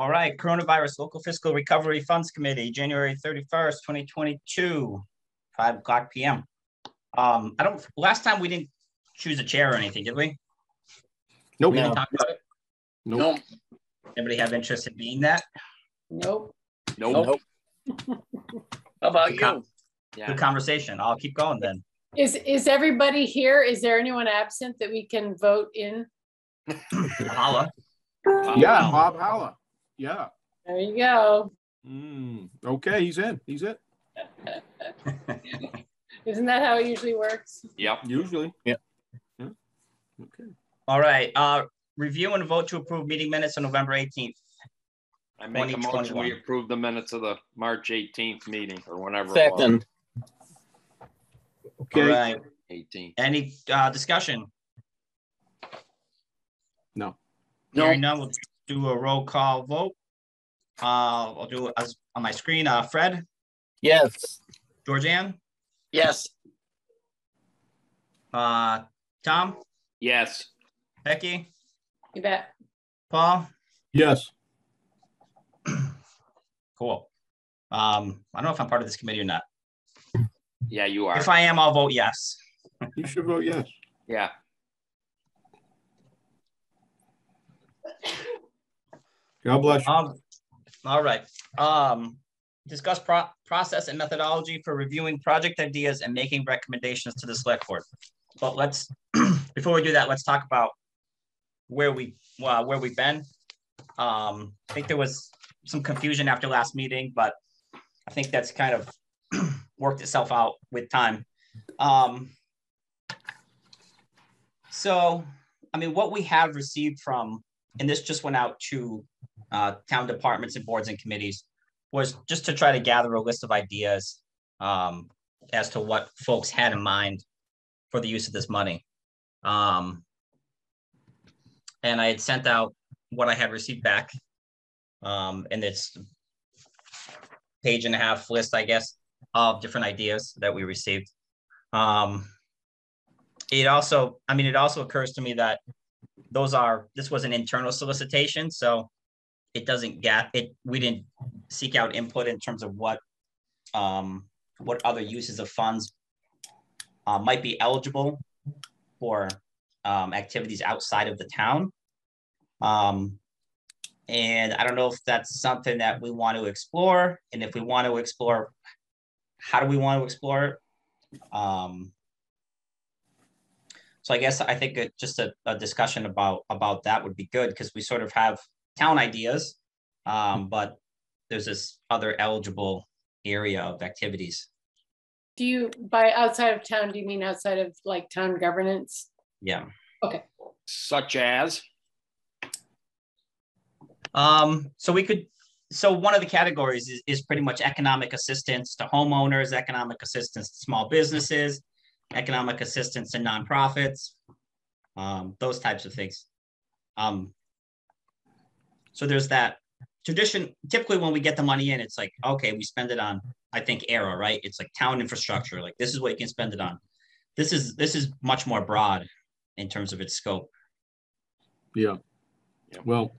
All right, Coronavirus Local Fiscal Recovery Funds Committee, January 31st, 2022, 5 o'clock PM. Um, I don't, last time we didn't choose a chair or anything, did we? Nope. We didn't talk about it. Nope. Anybody have interest in being that? Nope. Nope. How about Good com- you? Good conversation. I'll keep going then. Is, is everybody here? Is there anyone absent that we can vote in? Holla. Yeah, Bob Holla. Yeah. There you go. Mm, okay, he's in. He's in. Isn't that how it usually works? Yep. Usually. Yeah. Yeah. Okay. All right, uh, review and vote to approve meeting minutes on November 18th. I make a motion, 2021. we approve the minutes of the March eighteenth meeting or whenever. Second, Okay. right, Eighteen. any, uh, discussion? No. Hearing none, we'll do a roll call vote. Uh, I'll do it as on my screen. Uh, Fred, yes. Georgianne, Yes. uh, Tom, Yes. Becky, You bet. Paul, Yes. cool. Um, I don't know if I'm part of this committee or not. Yeah, you are. If I am, I'll vote yes. You should vote yes. Yeah. God bless you. Um, all right. Um, discuss pro- process and methodology for reviewing project ideas and making recommendations to the select board. But let's, before we do that, let's talk about where we, uh, where we've been. Um, I think there was some confusion after last meeting, but I think that's kind of worked itself out with time. Um, so, I mean, what we have received from, and this just went out to uh, town departments and boards and committees was just to try to gather a list of ideas um, as to what folks had in mind for the use of this money. Um, and I had sent out what I had received back. Um, and it's page and a half list, I guess, of different ideas that we received. Um, it also, I mean, it also occurs to me that those are, this was an internal solicitation, so it doesn't get it we didn't seek out input in terms of what um what other uses of funds uh, might be eligible for um, activities outside of the town. Um and i don't know if that's something that we want to explore and if we want to explore how do we want to explore it? Um so i guess i think it, just a, a discussion about about that would be good because we sort of have town ideas, um, but there's this other eligible area of activities. Do you, by outside of town, do you mean outside of like town governance? Yeah. Okay. Such as, Um, so we could, so one of the categories is, is pretty much economic assistance to homeowners, economic assistance to small businesses, economic assistance to nonprofits, um, those types of things. Um, so there's that tradition. Typically, when we get the money in, it's like, okay, we spend it on, I think, ERA, right? It's like town infrastructure. Like this is what you can spend it on. This is this is much more broad in terms of its scope. Yeah. Yeah. Well,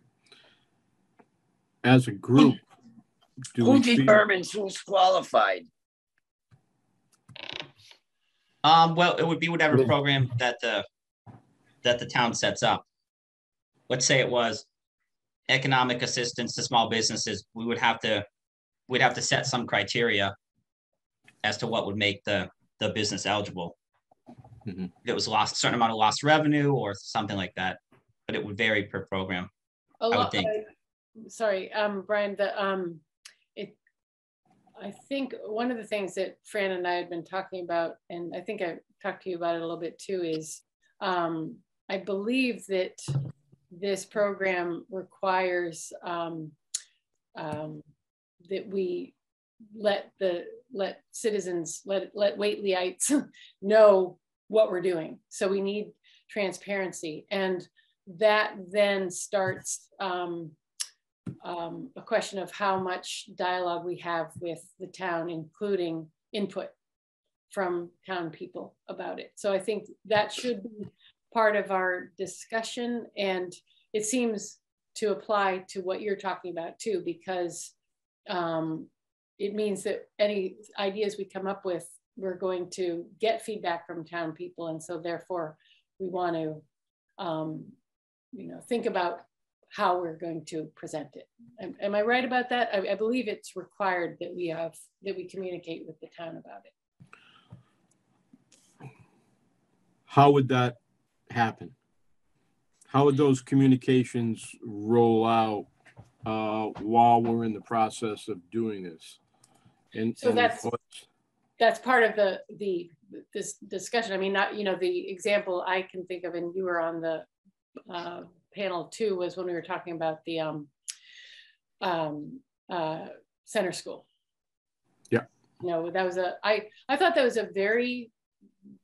as a group, do Who we feel- determines who's qualified? Um, well, it would be whatever program that the that the town sets up. Let's say it was economic assistance to small businesses. We would have to we'd have to set some criteria as to what would make the the business eligible. Mhm. If it was lost a certain amount of lost revenue or something like that, but it would vary per program. A would lot, think. sorry, um, Brian, the, um, it, I think one of the things that Fran and I had been talking about, and I think I talked to you about it a little bit too, is, um, I believe that this program requires, um, um, that we let the, let citizens, let, let Whatelyites know what we're doing. So we need transparency. And that then starts um, um, a question of how much dialogue we have with the town, including input from town people about it. So I think that should be part of our discussion. And it seems to apply to what you're talking about too, because um, it means that any ideas we come up with, we're going to get feedback from town people. And so therefore we want to, um, you know, think about how we're going to present it. Am, am I right about that? I, I, believe it's required that we have, that we communicate with the town about it. How would that happen? How would those communications roll out uh, while we're in the process of doing this? And so and that's that's part of the the this discussion. I mean, not you know the example I can think of, and you were on the uh, panel too, was when we were talking about the um, um, uh, center school. Yeah. You know, that was a I I thought that was a very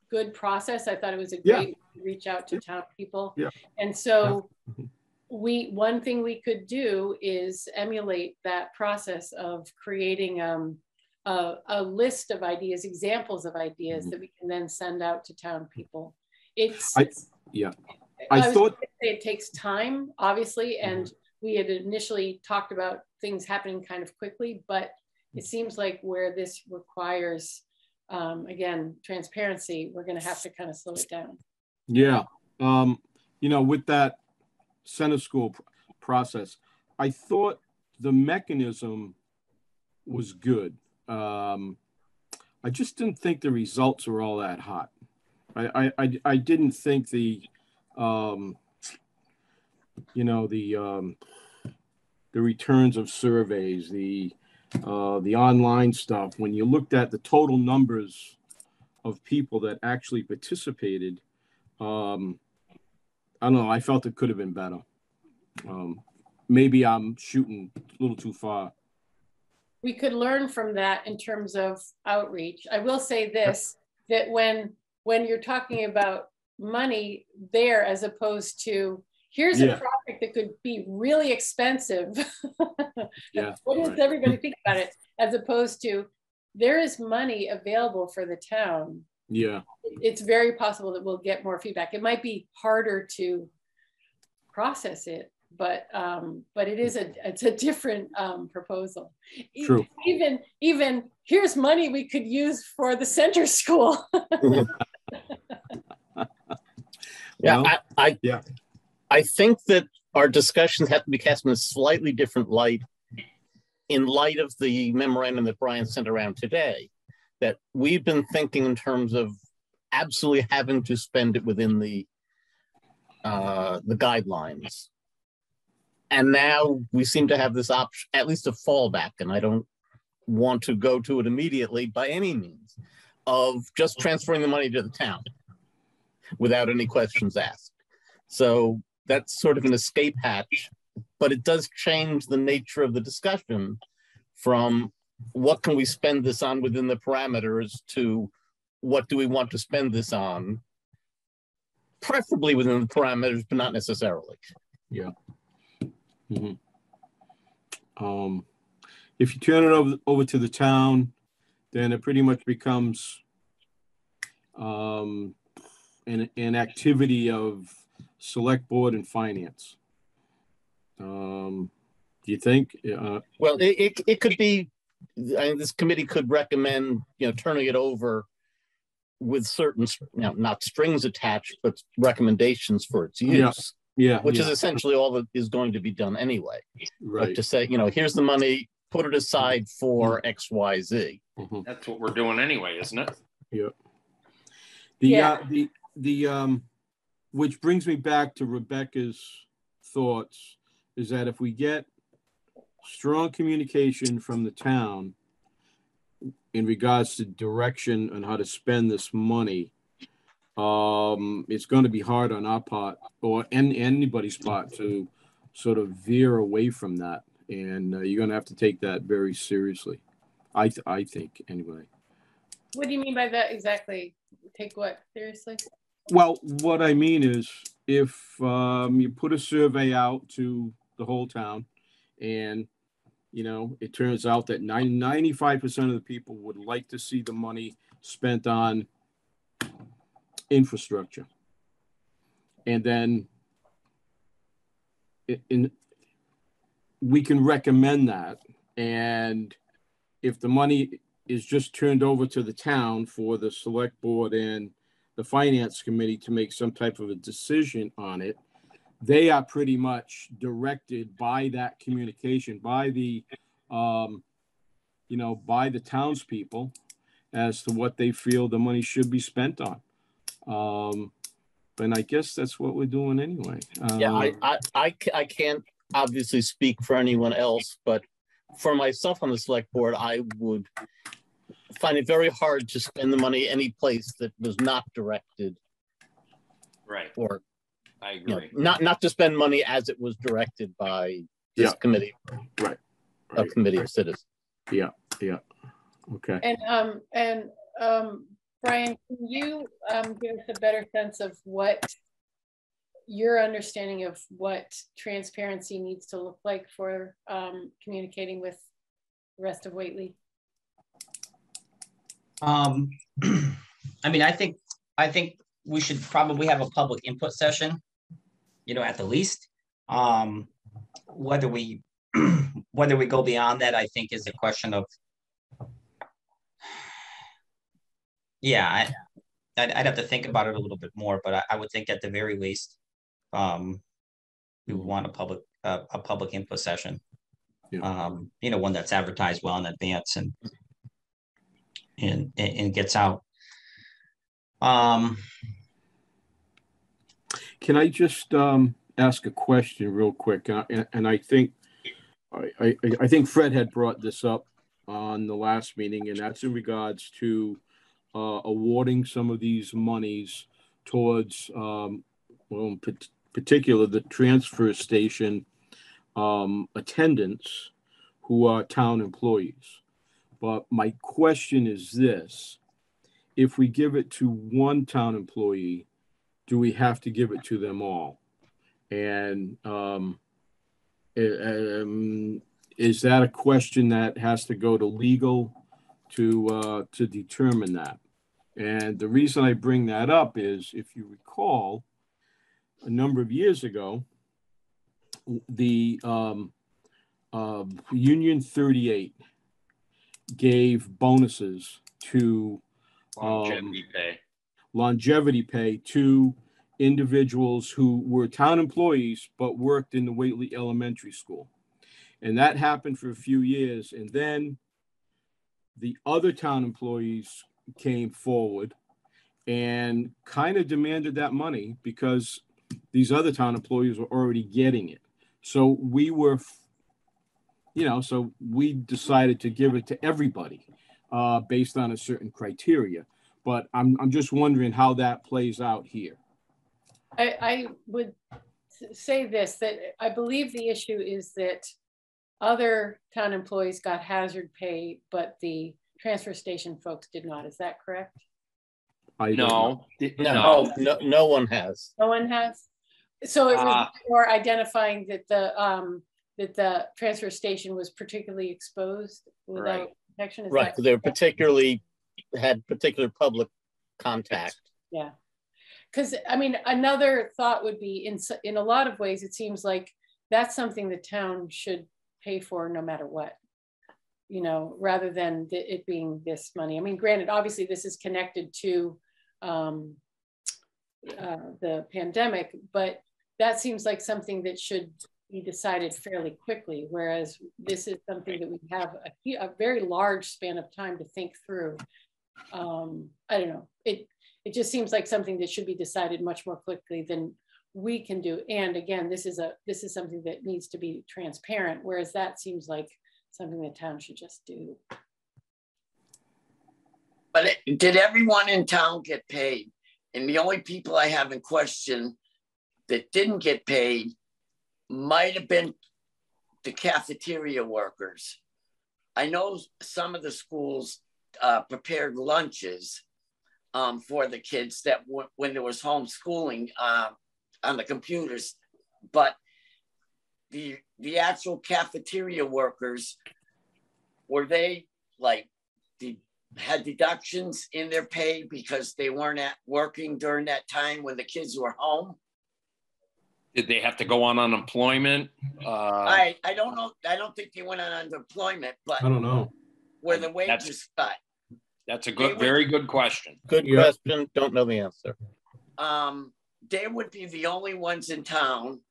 good process. I thought it was a great yeah. Reach out to town people. Yeah. And so we one thing we could do is emulate that process of creating um, a, a, list of ideas, examples of ideas mm-hmm. that we can then send out to town people. It's I, yeah. I, I thought it takes time, obviously, and mm-hmm. we had initially talked about things happening kind of quickly, but it seems like where this requires um, again, transparency, we're going to have to kind of slow it down. Yeah. Um, you know, with that center school pr process, I thought the mechanism was good. Um, I just didn't think the results were all that hot. I, I, I didn't think the, um, you know, the, um, the returns of surveys, the, uh, the online stuff, when you looked at the total numbers of people that actually participated, um, I don't know. I felt it could have been better. Um, maybe I'm shooting a little too far. We could learn from that in terms of outreach. I will say this: that when when you're talking about money there, as opposed to here's yeah. a project that could be really expensive. yeah, what does right. everybody think about it? As opposed to there is money available for the town. Yeah. It's very possible that we'll get more feedback. It might be harder to process it, but um, but it is a it's a different um, proposal. True. Even even here's money we could use for the center school. yeah, I, I yeah. I think that our discussions have to be cast in a slightly different light in light of the memorandum that Brian sent around today, that we've been thinking in terms of absolutely having to spend it within the uh, the guidelines. And now we seem to have this option, at least a fallback, and I don't want to go to it immediately by any means, of just transferring the money to the town without any questions asked. So that's sort of an escape hatch, but it does change the nature of the discussion from what can we spend this on within the parameters to what do we want to spend this on, preferably within the parameters, but not necessarily. Yeah. Mm -hmm. Um, if you turn it over, over to the town, then it pretty much becomes um, an, an activity of select board and finance. Um, do you think? Uh, well, it, it, it could be, I mean, this committee could recommend, you know, turning it over with certain, you know, not strings attached, but recommendations for its use. Yeah. Yeah, which yeah. is essentially all that is going to be done anyway. Right. But to say, you know, here's the money, put it aside for mm-hmm. X, Y, Z. Mm-hmm. That's what we're doing anyway, isn't it? Yeah. The yeah. Uh, the the um which brings me back to Rebecca's thoughts is that if we get strong communication from the town in regards to direction and how to spend this money, um, it's going to be hard on our part or any, anybody's part to sort of veer away from that. And uh, you're going to have to take that very seriously. I, th- I think, anyway. What do you mean by that exactly? Take what seriously? Well, what I mean is if um, you put a survey out to the whole town and you know it turns out that 95% of the people would like to see the money spent on infrastructure and then in we can recommend that. And if the money is just turned over to the town for the select board and the finance committee to make some type of a decision on it, they are pretty much directed by that communication, by the, um, you know, by the townspeople as to what they feel the money should be spent on. Um, and I guess that's what we're doing anyway. Yeah, I, Um, I, I, I can't obviously speak for anyone else, but for myself on the select board, I would find it very hard to spend the money any place that was not directed Right, or, I you know, agree. not, not to spend money as it was directed by this Yeah. committee, right? a Right, committee of citizens. Yeah, yeah. Okay. And, um, and, um, Brian, can you, um, give us a better sense of what your understanding of what transparency needs to look like for, um, communicating with the rest of Whately? Um, I mean, I think, I think we should probably have a public input session, you know, at the least. Um, whether we, whether we go beyond that, I think is a question of. Yeah, I, I'd, I'd have to think about it a little bit more, but I, I would think at the very least, um, we would want a public, uh, a public input session. Yeah. Um, you know, one that's advertised well in advance and and and and gets out. Um, Can I just um, ask a question real quick? Uh, And, and I think, I, I, I think Fred had brought this up on the last meeting, and that's in regards to uh, awarding some of these monies towards, um, well, in particular, the transfer station um, attendants who are town employees. But my question is this, if we give it to one town employee, do we have to give it to them all? And um, eh, um, is that a question that has to go to legal to uh, to determine that? And the reason I bring that up is, if you recall, a number of years ago, the um, uh, Union 38 gave bonuses to Longevity Um, pay. Longevity pay to individuals who were town employees but worked in the Whately Elementary School. And that happened for a few years. And then the other town employees came forward and kind of demanded that money because these other town employees were already getting it. So we were, you know, so we decided to give it to everybody uh, based on a certain criteria. But I'm, I'm just wondering how that plays out here. I, I would say this, that I believe the issue is that other town employees got hazard pay, but the transfer station folks did not. Is that correct? I know. No, No, no, no, no one has. No one has? So it was Uh, more identifying that the, um, that the transfer station was particularly exposed without Right. protection? Is Right, they're particularly, had particular public contact. Yeah. Because I mean, another thought would be in, in a lot of ways, it seems like that's something the town should pay for no matter what. You know, rather than th- it being this money. I mean, granted, obviously this is connected to um, uh, the pandemic, but that seems like something that should be decided fairly quickly. Whereas this is something that we have a, a very large span of time to think through. Um, I don't know. It it just seems like something that should be decided much more quickly than we can do. And again, this is a this is something that needs to be transparent, whereas that seems like something the town should just do. But it- did everyone in town get paid? And the only people I have in question that didn't get paid might have been the cafeteria workers. I know some of the schools uh, prepared lunches um, for the kids that w- when there was homeschooling uh, on the computers, but the the actual cafeteria workers were they like the had deductions in their pay because they weren't at working during that time when the kids were home? Did they have to go on unemployment? Uh, I, I don't know, I don't think they went on unemployment, but I don't know. Where the That's- wages cut? That's a good, would- very good question. Good Yeah. question. Don't know the answer. Um, they would be the only ones in town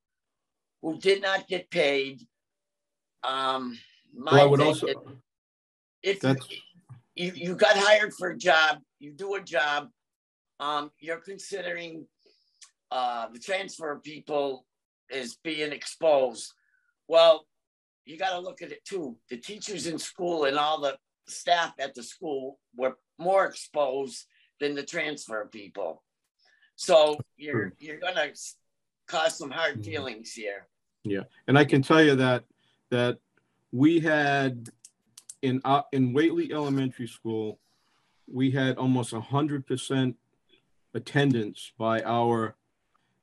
who did not get paid. Um, Well, I would also, is, if you, you got hired for a job, you do a job, um, you're considering uh, the transfer of people is being exposed. Well, you got to look at it too. The teachers in school and all the staff at the school were more exposed than the transfer people. So you're you're gonna cause some hard Mhm. feelings here. Yeah, and I can tell you that, that we had in, uh, in Whately Elementary School, we had almost a hundred percent attendance by our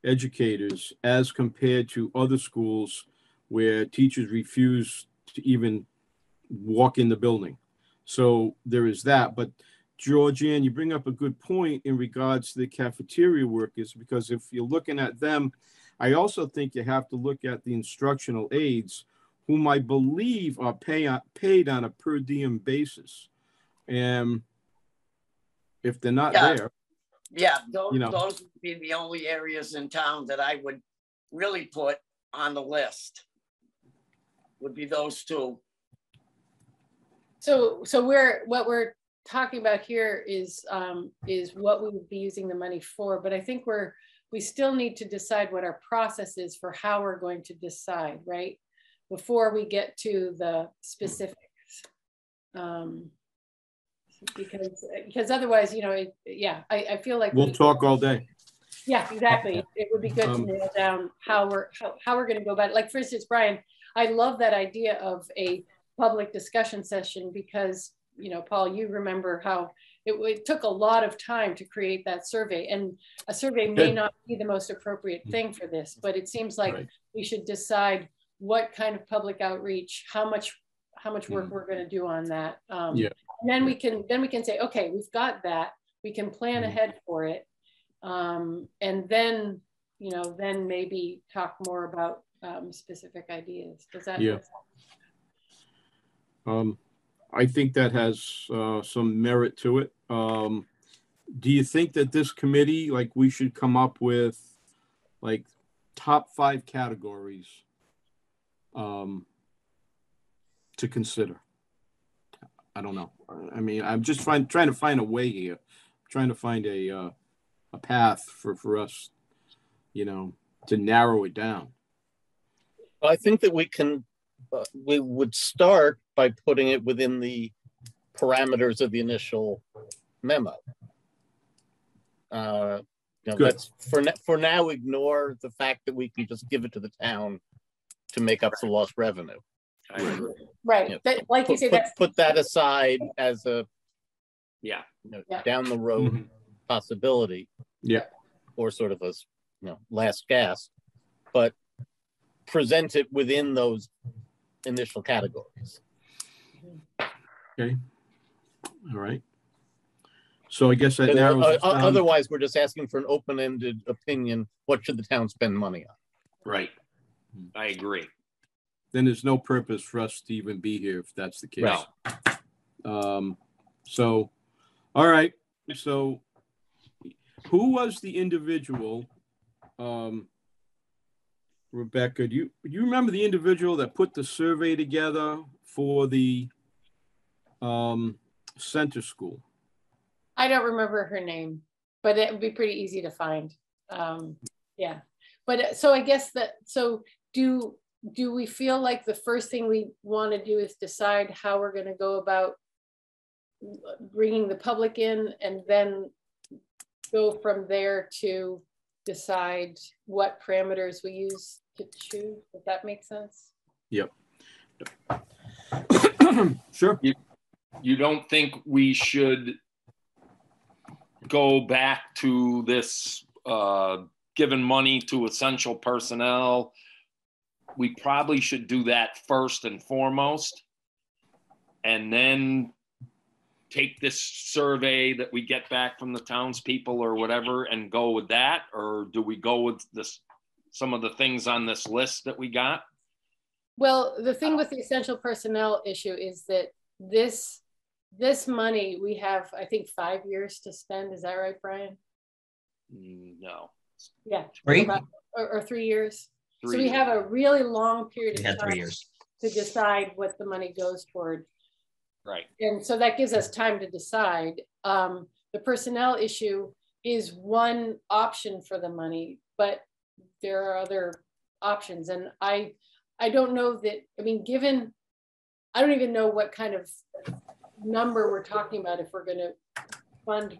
educators as compared to other schools where teachers refuse to even walk in the building. So there is that, but Georgianne, you bring up a good point in regards to the cafeteria workers, because if you're looking at them, I also think you have to look at the instructional aides, whom I believe are pay, paid on a per diem basis. And if they're not Yeah. there, Yeah, those, You know. those would be the only areas in town that I would really put on the list. Would be those two. So, so we're, what we're talking about here is, um, is what we would be using the money for, but I think we're, we still need to decide what our process is for how we're going to decide, right? Before we get to the specifics. Um, Because, because otherwise, you know, it, yeah, I, I feel like. we'll we- talk all day. Yeah, exactly. It would be good to Um, nail down how we're, how, how we're gonna go about it. Like, for instance, Brian, I love that idea of a public discussion session because, you know, Paul, you remember how it, it took a lot of time to create that survey and a survey may Good. not be the most appropriate thing for this, but it seems like Right. we should decide what kind of public outreach, how much, how much work Mhm. we're gonna do on that. Um, Yeah. And then we can, then we can say, okay, we've got that. We can plan Mhm. ahead for it. Um, and then, you know, then maybe talk more about um, specific ideas. Does that? Yeah. Um, I think that has, uh, some merit to it. Um, do you think that this committee, like, we should come up with, like, top five categories, um, to consider? I don't know. I mean, I'm just trying, trying to find a way here, trying to find a, uh, a path for, for us, you know, to narrow it down. I think that we can, uh, we would start by putting it within the parameters of the initial memo. Uh, you know, Good. let's for now, for now ignore the fact that we can just give it to the town to make up the lost revenue. I agree. Right. That, like you Put, say, put, put that aside as a Yeah, you know, Yeah. down the road Mhm. possibility. Yeah. Or sort of a, s- you know, last gasp, but present it within those initial categories. All right. So I guess that And, uh, narrows it down. Otherwise, we're just asking for an open-ended opinion. What should the town spend money on? right. I agree. Then there's no purpose for us to even be here if that's the case. No, Um, so, all right, so who was the individual? Um, Rebecca, do you, do you remember the individual that put the survey together for the um, center school? I don't remember her name, but it would be pretty easy to find. Um, yeah. But uh, so I guess that, so do, do we feel like the first thing we want to do is decide how we're going to go about bringing the public in and then go from there to decide what parameters we use to choose? Does that make sense? Yep. sure. you don't think we should go back to this, uh, giving money to essential personnel? We probably should do that first and foremost. And then take this survey that we get back from the townspeople or whatever and go with that? Or do we go with this some of the things on this list that we got? Well, the thing with the essential personnel issue is that this this money we have, I think, five years to spend. Is that right, Brian? Mm, no. Yeah. Three? About, or, or, three years. Three so we have a really long period We of had time three years. to decide what the money goes toward. Right. And so that gives us time to decide. Um, the personnel issue is one option for the money, but there are other options. And I, I don't know that, I mean, given, I don't even know what kind of number we're talking about if we're gonna fund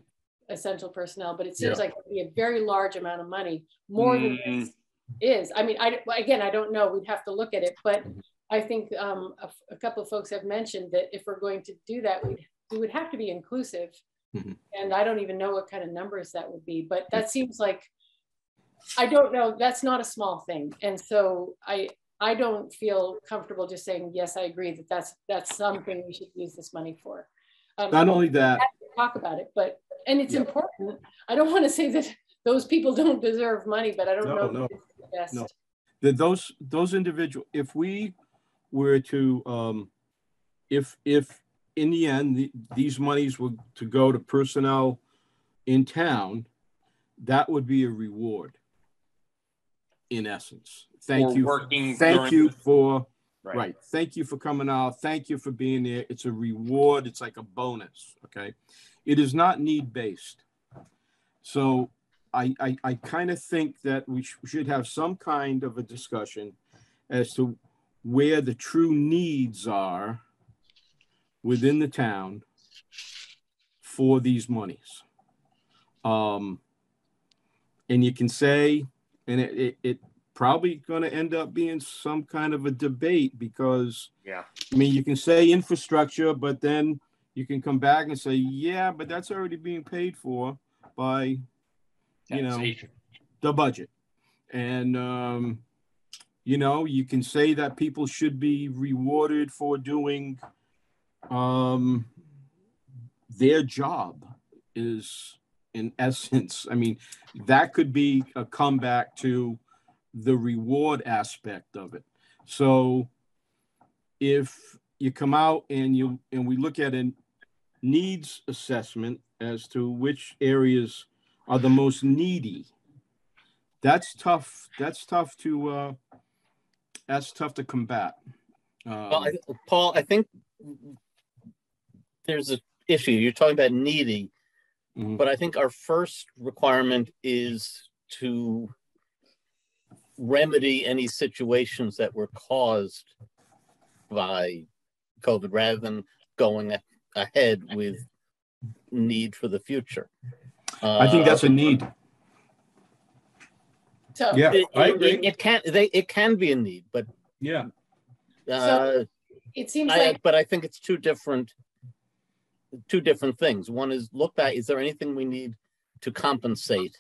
essential personnel, but it seems Yeah. like it'd be a very large amount of money, more than this is. I mean, I, again, I don't know, we'd have to look at it, but I think um, a, a couple of folks have mentioned that if we're going to do that, we we would have to be inclusive. Mhm. And I don't even know what kind of numbers that would be, but that seems like, I don't know, that's not a small thing. And so I, I don't feel comfortable just saying, yes, I agree that that's, that's something we should use this money for. Um, Not only that, Talk about it, but, and it's Yeah. important. I don't want to say that those people don't deserve money, but I don't No, know. no, the best. no. that those those individual if we were to um if if in the end the, these monies were to go to personnel in town that would be a reward in essence. Thank you working thank you for Right. right. thank you for coming out. Thank you for being there. It's a reward. It's like a bonus okay? It is not need based so i i, I kind of think that we sh- should have some kind of a discussion as to where the true needs are within the town for these monies. Um and you can say and it, it, it probably going to end up being some kind of a debate because Yeah. I mean you can say infrastructure, but then you can come back and say, yeah, but that's already being paid for by you know the budget. And um, you know, you can say that people should be rewarded for doing um their job is in essence, I mean, that could be a comeback to the reward aspect of it. So if you come out and you and we look at a needs assessment as to which areas are the most needy, that's tough. That's tough to uh that's tough to combat. Um, Well, I, Paul, I think there's an issue. You're talking about needy, Mhm. but I think our first requirement is to remedy any situations that were caused by COVID rather than going a- ahead with need for the future. I think that's a need. So Yeah, It, I agree. it- it can they it can be a need, but Yeah. uh, it seems I, like, but I think it's two different two different things. One is look back, is there anything we need to compensate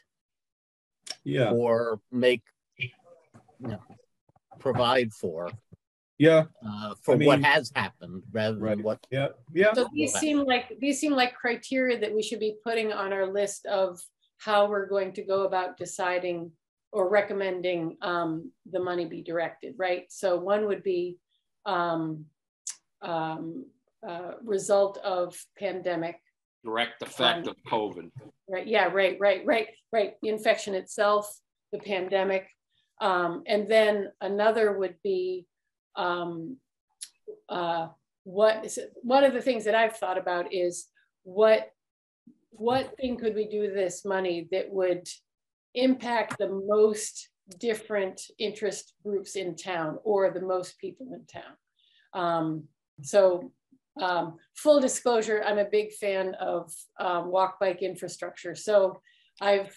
Yeah. or make you know, provide for Yeah. uh, for I what has happened rather than Right. what Yeah. Yeah. so these seem like, these seem like criteria that we should be putting on our list of how we're going to go about deciding or recommending um, the money be directed, right? So one would be um, um, uh, result of pandemic, Direct effect of COVID. right? Yeah, right, right, right, right. The infection itself, the pandemic. Um, and then another would be um, uh, what is it, one of the things that I've thought about is what what thing could we do with this money that would impact the most different interest groups in town or the most people in town. Um, so um, full disclosure, I'm a big fan of um, walk bike infrastructure. So I've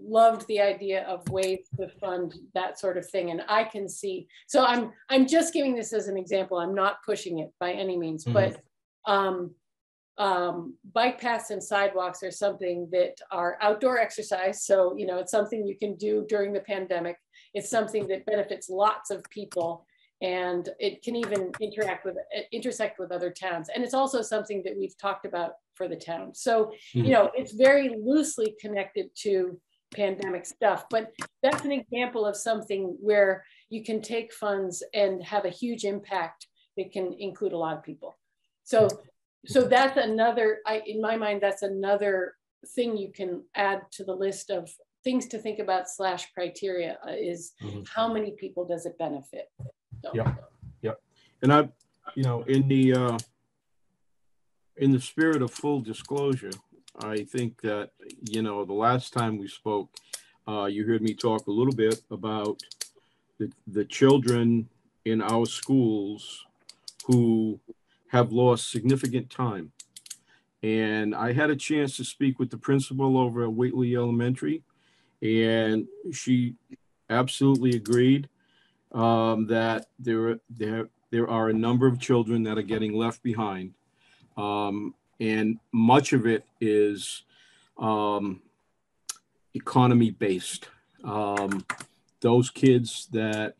loved the idea of ways to fund that sort of thing. And I can see, so I'm, I'm just giving this as an example. I'm not pushing it by any means, Mhm. but um, um, bike paths and sidewalks are something that are outdoor exercise. So, you know, it's something you can do during the pandemic. It's something that benefits lots of people and it can even interact with, intersect with other towns. And it's also something that we've talked about for the town. So, you Mhm. know, it's very loosely connected to pandemic stuff. But that's an example of something where you can take funds and have a huge impact that can include a lot of people. So, so that's another, I, in my mind, that's another thing you can add to the list of things to think about slash criteria uh, is mm -hmm. how many people does it benefit? Yep. Yep. And I, you know, in the, uh, in the spirit of full disclosure, I think that, you know, the last time we spoke, uh, you heard me talk a little bit about the, the children in our schools who have lost significant time. And I had a chance to speak with the principal over at Whately Elementary, and she absolutely agreed um, that there, there, there are a number of children that are getting left behind. Um, and much of it is um, economy based. Um, those kids that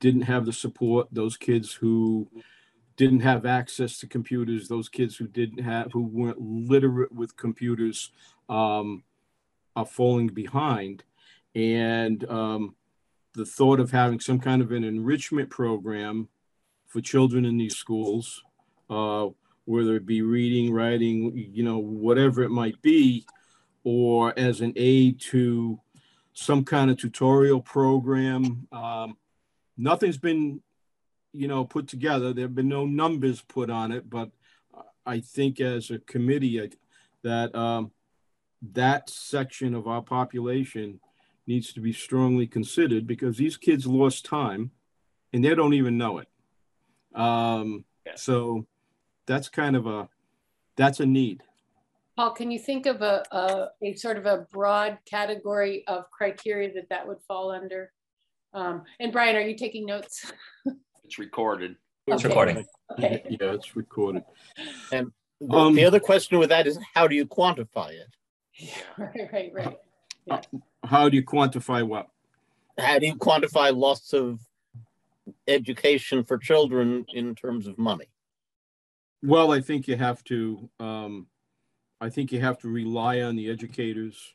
didn't have the support, those kids who didn't have access to computers, those kids who didn't have, who weren't literate with computers, um, are falling behind. And um, the thought of having some kind of an enrichment program for children in these schools uh, whether it be reading, writing, you know, whatever it might be, or as an aid to some kind of tutorial program. Um, nothing's been, you know, put together. There have been no numbers put on it, but I think as a committee that um, that section of our population needs to be strongly considered because these kids lost time and they don't even know it. Um, so that's kind of a that's a need. Paul, can you think of a, a, a sort of a broad category of criteria that that would fall under? Um, and Brian, are you taking notes? it's recorded. It's okay. recording. Okay. Yeah, it's recorded. And the, um, the, other question with that is how do you quantify it? right, right, right. Yeah. How do you quantify what? How do you quantify loss of education for children in terms of money? Well, I think you have to. Um, I think you have to rely on the educators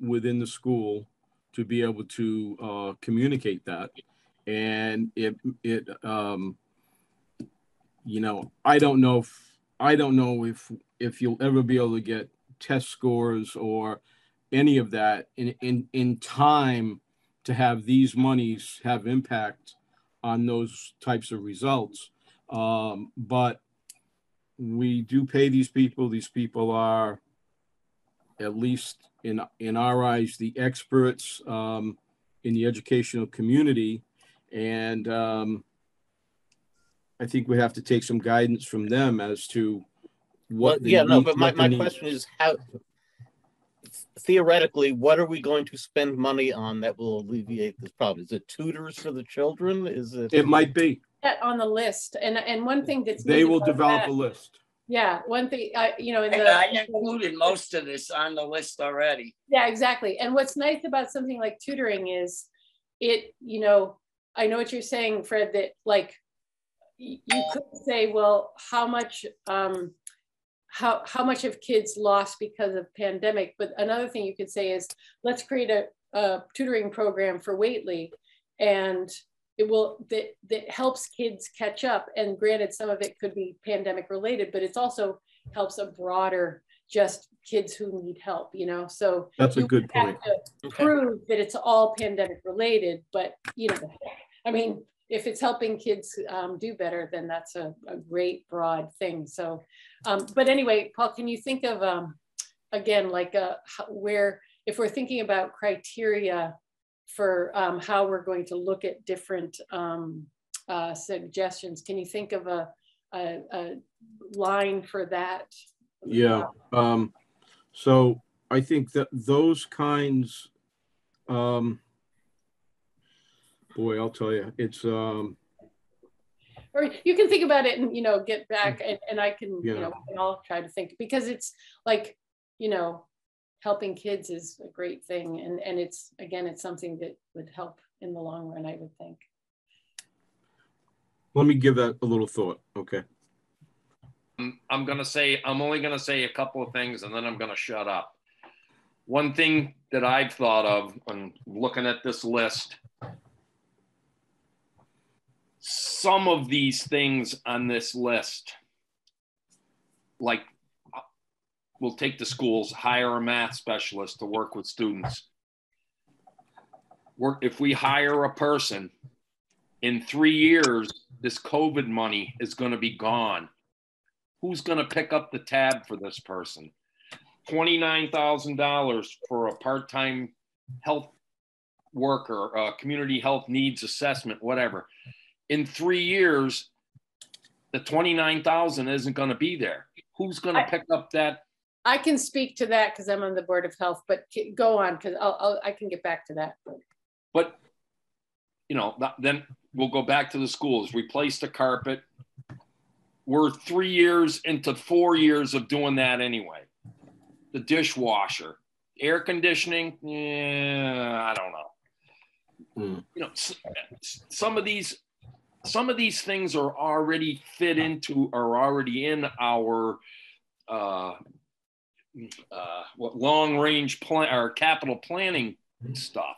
within the school to be able to uh, communicate that, and it it um, you know I don't know if I don't know if if you'll ever be able to get test scores or any of that in in in time to have these monies have impact on those types of results. Um, but we do pay these people. These people are, at least in in our eyes, the experts um, in the educational community, and um, I think we have to take some guidance from them as to what. Well, yeah, no, but my, my question is how theoretically, what are we going to spend money on that will alleviate this problem? Is it tutors for the children? Is it? It might be that on the list. And and one thing that's they will develop that, a list. Yeah, one thing I you know in the I included most of this on the list already. Yeah, exactly. And what's nice about something like tutoring is it, you know, I know what you're saying, Fred, that like you could say, well, how much um how how much have kids lost because of pandemic? But another thing you could say is let's create a, a tutoring program for Whately and it will that that helps kids catch up and granted some of it could be pandemic related but it's also helps a broader just kids who need help you know so that's a good point prove that it's all pandemic related but you know i mean if it's helping kids um, do better then that's a, a great broad thing so um, but anyway paul can you think of um, again like a, uh, where if we're thinking about criteria for um, how we're going to look at different um, uh, suggestions. Can you think of a, a, a line for that? Yeah. Um, so I think that those kinds, um, boy, I'll tell you, it's. Um, or you can think about it and you know get back and, and I can yeah. you know we can all try to think because it's like you know helping kids is a great thing. And, and it's, again, it's something that would help in the long run, I would think. Let me give that a little thought. Okay. I'm going to say, I'm only going to say a couple of things and then I'm going to shut up. One thing that I've thought of when looking at this list. Some of these things on this list, like we'll take the schools, hire a math specialist to work with students. Work if we hire a person in three years, this COVID money is going to be gone. Who's going to pick up the tab for this person? $29,000 for a part time health worker, uh, community health needs assessment, whatever. In three years, the 29,000 isn't going to be there. Who's going to pick up that? I can speak to that because I'm on the Board of Health, but go on because I'll, I'll, I can get back to that. But, you know, then we'll go back to the schools, replace the carpet. We're three years into four years of doing that anyway the dishwasher, air conditioning. Yeah, I don't know. Mm. You know, some of these, some of these things are already fit into, are already in our, uh, uh, what long range plan or capital planning stuff.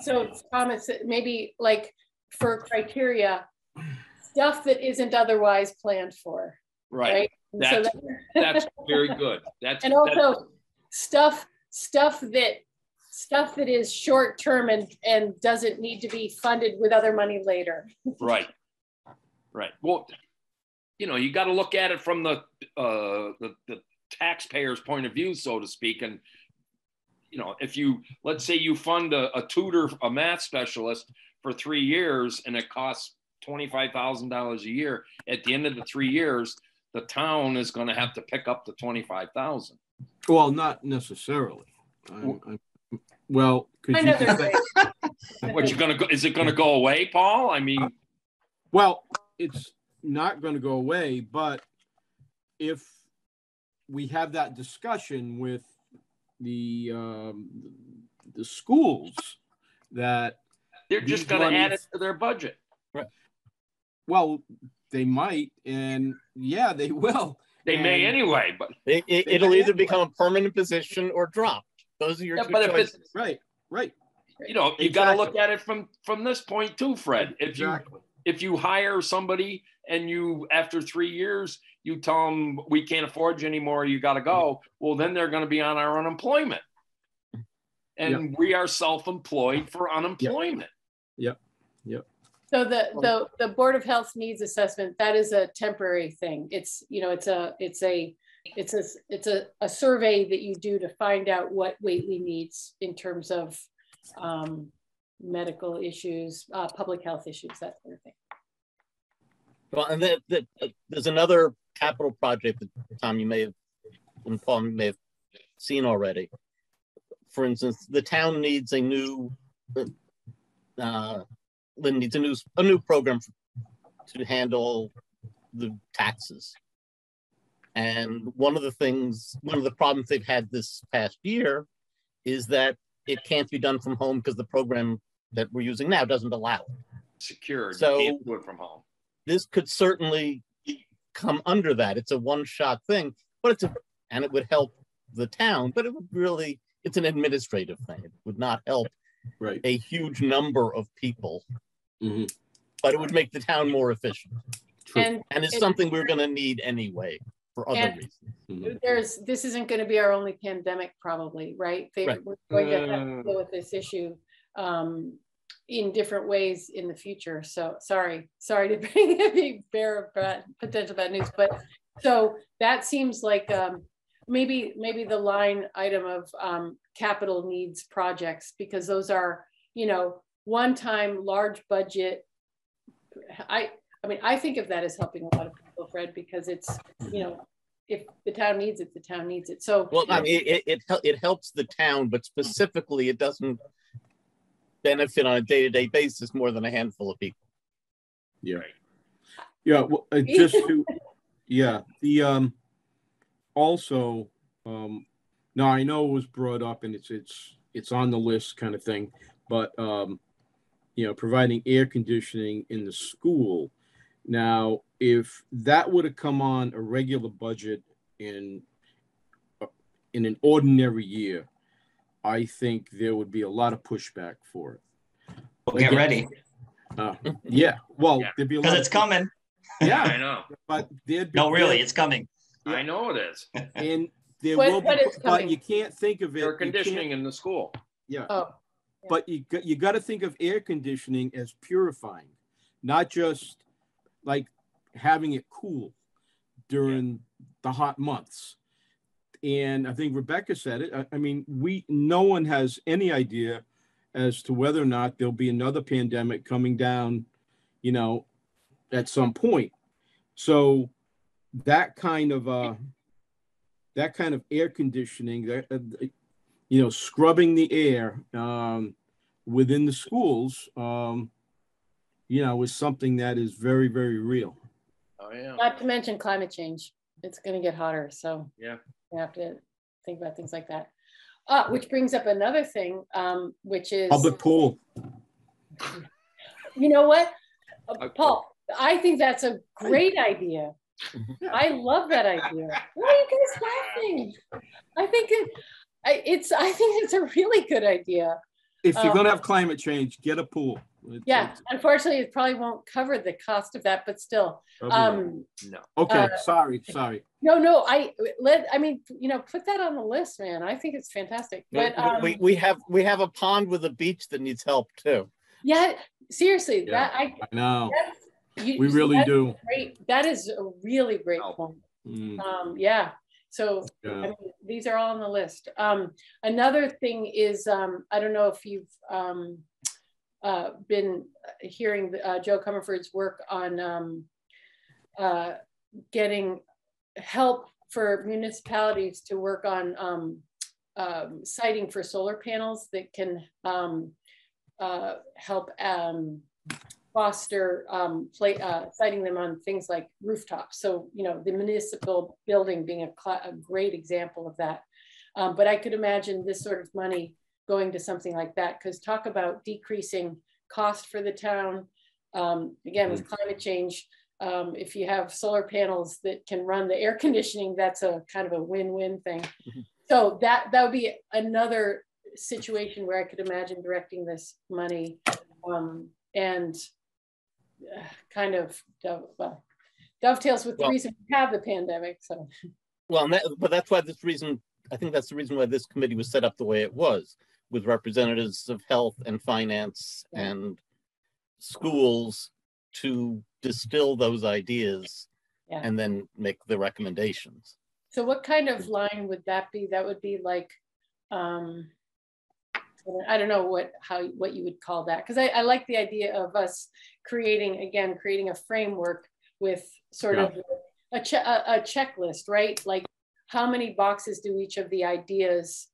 So Thomas, maybe like for criteria, stuff that isn't otherwise planned for. Right. right? That's, so that, that's very good. That's and also that's, stuff stuff that stuff that is short term and and doesn't need to be funded with other money later. right. Right. Well, you know, you got to look at it from the, uh, the the taxpayer's point of view, so to speak, and you know, if you let's say you fund a, a tutor, a math specialist for three years, and it costs twenty five thousand dollars a year. At the end of the three years, the town is going to have to pick up the 25,000. Well, not necessarily. I'm, I'm, well, could you what you going to go? Is it going to go away, Paul? I mean, well, it's not going to go away, but if we have that discussion with the um, the schools that they're just going to add it to their budget. Right. Well, they might, and yeah, they will. They and may anyway, but it, will either become a permanent position or dropped. Those are your yeah, two but choices. If it's, right, right. You know, you exactly. got to look at it from from this point too, Fred. If exactly. you if you hire somebody and you after three years you tell them we can't afford you anymore, you got to go. Well, then they're going to be on our unemployment, and yep. we are self-employed for unemployment. Yep. Yep. So the, the, the Board of Health needs assessment, that is a temporary thing. It's, you know, it's a, it's a, it's a, it's a, a survey that you do to find out what Whately needs in terms of um, medical issues, uh, public health issues, that sort of thing. Well, and the, the, uh, there's another capital project that Tom, you may have, and Paul may have seen already. For instance, the town needs a new uh, needs a new a new program to handle the taxes. And one of the things, one of the problems they've had this past year is that it can't be done from home because the program that we're using now doesn't allow it. Secured. So you can't do it from home. This could certainly come under that. It's a one-shot thing, but it's a and it would help the town, but it would really it's an administrative thing. It would not help right. a huge number of people Mm-hmm. But it would make the town more efficient. And, and it's something we're going to need anyway for other reasons. Mm-hmm. There's this isn't going to be our only pandemic, probably, right? They, right. We're going to have to deal with this issue um, in different ways in the future. So sorry, sorry to bring a bear of bad, potential bad news, but so that seems like um, maybe maybe the line item of um, capital needs projects because those are you know one-time large budget. I I mean, I think of that as helping a lot of people, Fred, because it's you know, if the town needs it, the town needs it. So well, I mean, it it, it helps the town, but specifically, it doesn't benefit on a day-to-day basis more than a handful of people. Yeah, yeah. Well, uh, just to yeah, the um, also um, now I know it was brought up and it's it's it's on the list kind of thing, but um, you know, providing air conditioning in the school. Now, if that would have come on a regular budget in uh, in an ordinary year, I think there would be a lot of pushback for it. Well, get Again, ready Uh, yeah, well, Yeah. there'd be because it's of- coming. Yeah, I know. but there'd be No, really, it's coming. I know it is. and there But- will be, but it's but you can't think of it. Air conditioning in the school. Yeah, Oh, but you got, you got to think of air conditioning as purifying, not just like having it cool during the hot months. And I think Rebecca said it. I, I mean, we no one has any idea as to whether or not there'll be another pandemic coming down, you know, at some point. So that kind of uh that kind of air conditioning that uh, you know scrubbing the air um within the schools um you know is something that is very very real Oh yeah. not to mention climate change. It's gonna get hotter, so. Yeah. We have to think about things like that. Uh, which brings up another thing, um, which is, public pool you know what? Uh, Paul, I think that's a great idea. I love that idea. Why are you guys laughing? I think it, I- it's, I think it's a really good idea. if you're Um, going to have climate change get a pool It's- Yeah, it's- unfortunately, it probably won't cover the cost of that, but still. it'll be there. Um, No. okay uh, sorry sorry no, no, I let, I mean, you know, put that on the list, man. I think it's fantastic. But um, we, we have we have a pond with a beach that needs help too. yeah, seriously, Yeah. that I, i know you, we really do Great. That is a really great Oh. point. Mm, Um, yeah. So I mean, these are all on the list. Um, another thing is, um, I don't know if you've um, uh, been hearing uh, Jo Comerford's work on um, uh, getting help for municipalities to work on um, um, siting for solar panels that can um, uh, help um, foster um, play, uh, siting them on things like rooftops. So, you know, the municipal building being a, a great example of that. But I could imagine this sort of money going to something like that because talk about decreasing cost for the town. Um, again, with climate change, um, if you have solar panels that can run the air conditioning, that's a kind of a win-win thing. Mhm. So that that would be another situation where I could imagine directing this money um, and uh, kind of well, dovetails with the Well- reason we have the pandemic. So Well, that, but that's why this reason, I think that's the reason why this committee was set up the way it was, with representatives of health and finance and schools to distill those ideas Yeah. and then make the recommendations. So what kind of line would that be? That would be like, um, I don't know what, how, what you would call that. Cause I, I like the idea of us creating, again, creating a framework with sort Yeah. of a, che- a, a checklist, right? Like how many boxes do each of the ideas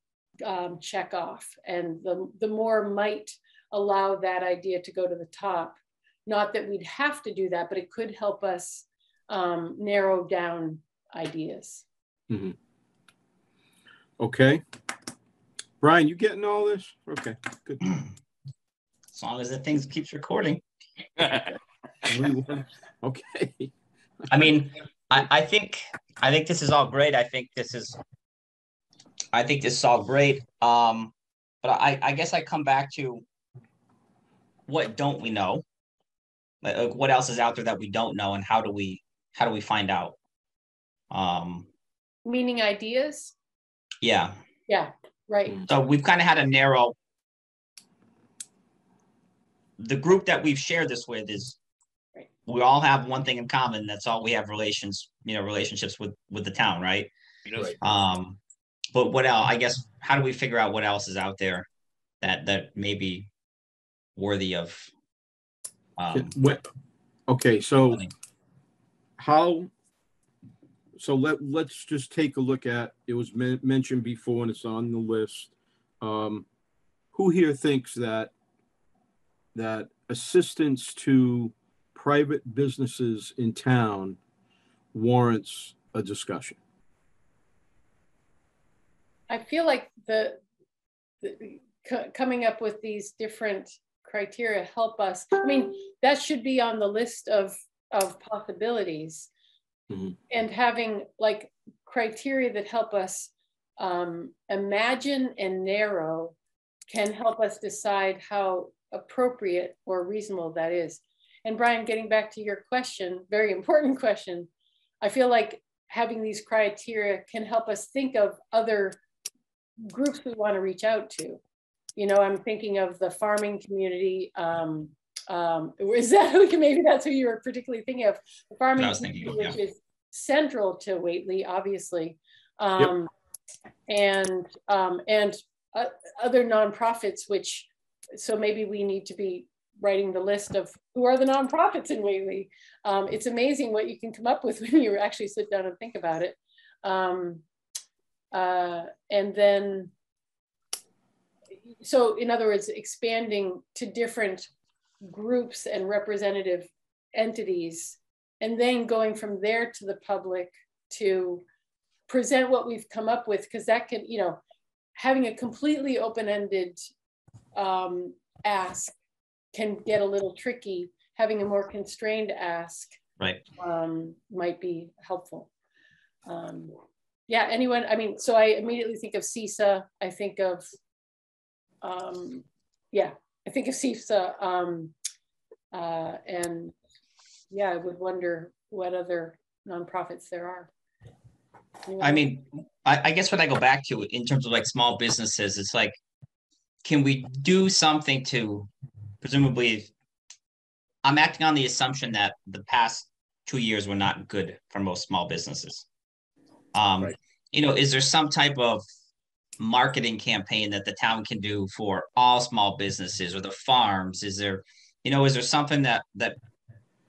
um, check off? And the, the more might allow that idea to go to the top. Not that we'd have to do that, but it could help us um, narrow down ideas. okay brian you getting all this okay good As long as the thing keeps recording. okay I mean, I, I think I think this is all great. I think this is I think this is all great. Um, but I, I guess I come back to what don't we know? Like, like, what else is out there that we don't know, and how do we how do we find out? Um, Meaning ideas? yeah. Yeah, right. So we've kind of had a narrow. The group that we've shared this with is, Right. we all have one thing in common. That's all we have relations, you know, relationships with with the town, right? Right. Um, but what else? I guess how do we figure out what else is out there that that may be worthy of? Um, okay so how so let let's just take a look at it was men- mentioned before and it's on the list um who here thinks that that assistance to private businesses in town warrants a discussion I feel like the, the co- coming up with these different criteria help us. I mean, that should be on the list of of possibilities. Mhm. And having like criteria that help us um, imagine and narrow can help us decide how appropriate or reasonable that is. And Brian, getting back to your question, very important question, I feel like having these criteria can help us think of other groups we want to reach out to. You know, I'm thinking of the farming community. Um, um, is that maybe that's who you were particularly thinking of? The farming community, thinking, which yeah. is central to Whately, obviously, um, yep. and um, and uh, other nonprofits. Which so maybe we need to be writing the list of who are the nonprofits in Whately. Um, it's amazing what you can come up with when you actually sit down and think about it. Um, uh, and then, so in other words, expanding to different groups and representative entities, and then going from there to the public to present what we've come up with, because that can, you know, having a completely open-ended um, ask can get a little tricky. Having a more constrained ask right. um, might be helpful. Um, yeah, anyone, I mean, so I immediately think of CISA, I think of, um, yeah, I think of CISA um, uh, and yeah, I would wonder what other nonprofits there are. I mean, I, I guess when I go back to in terms of like small businesses, it's like, can we do something to presumably I'm acting on the assumption that the past two years were not good for most small businesses. Um, right. You know, is there some type of marketing campaign that the town can do for all small businesses or the farms? Is there, you know, is there something that that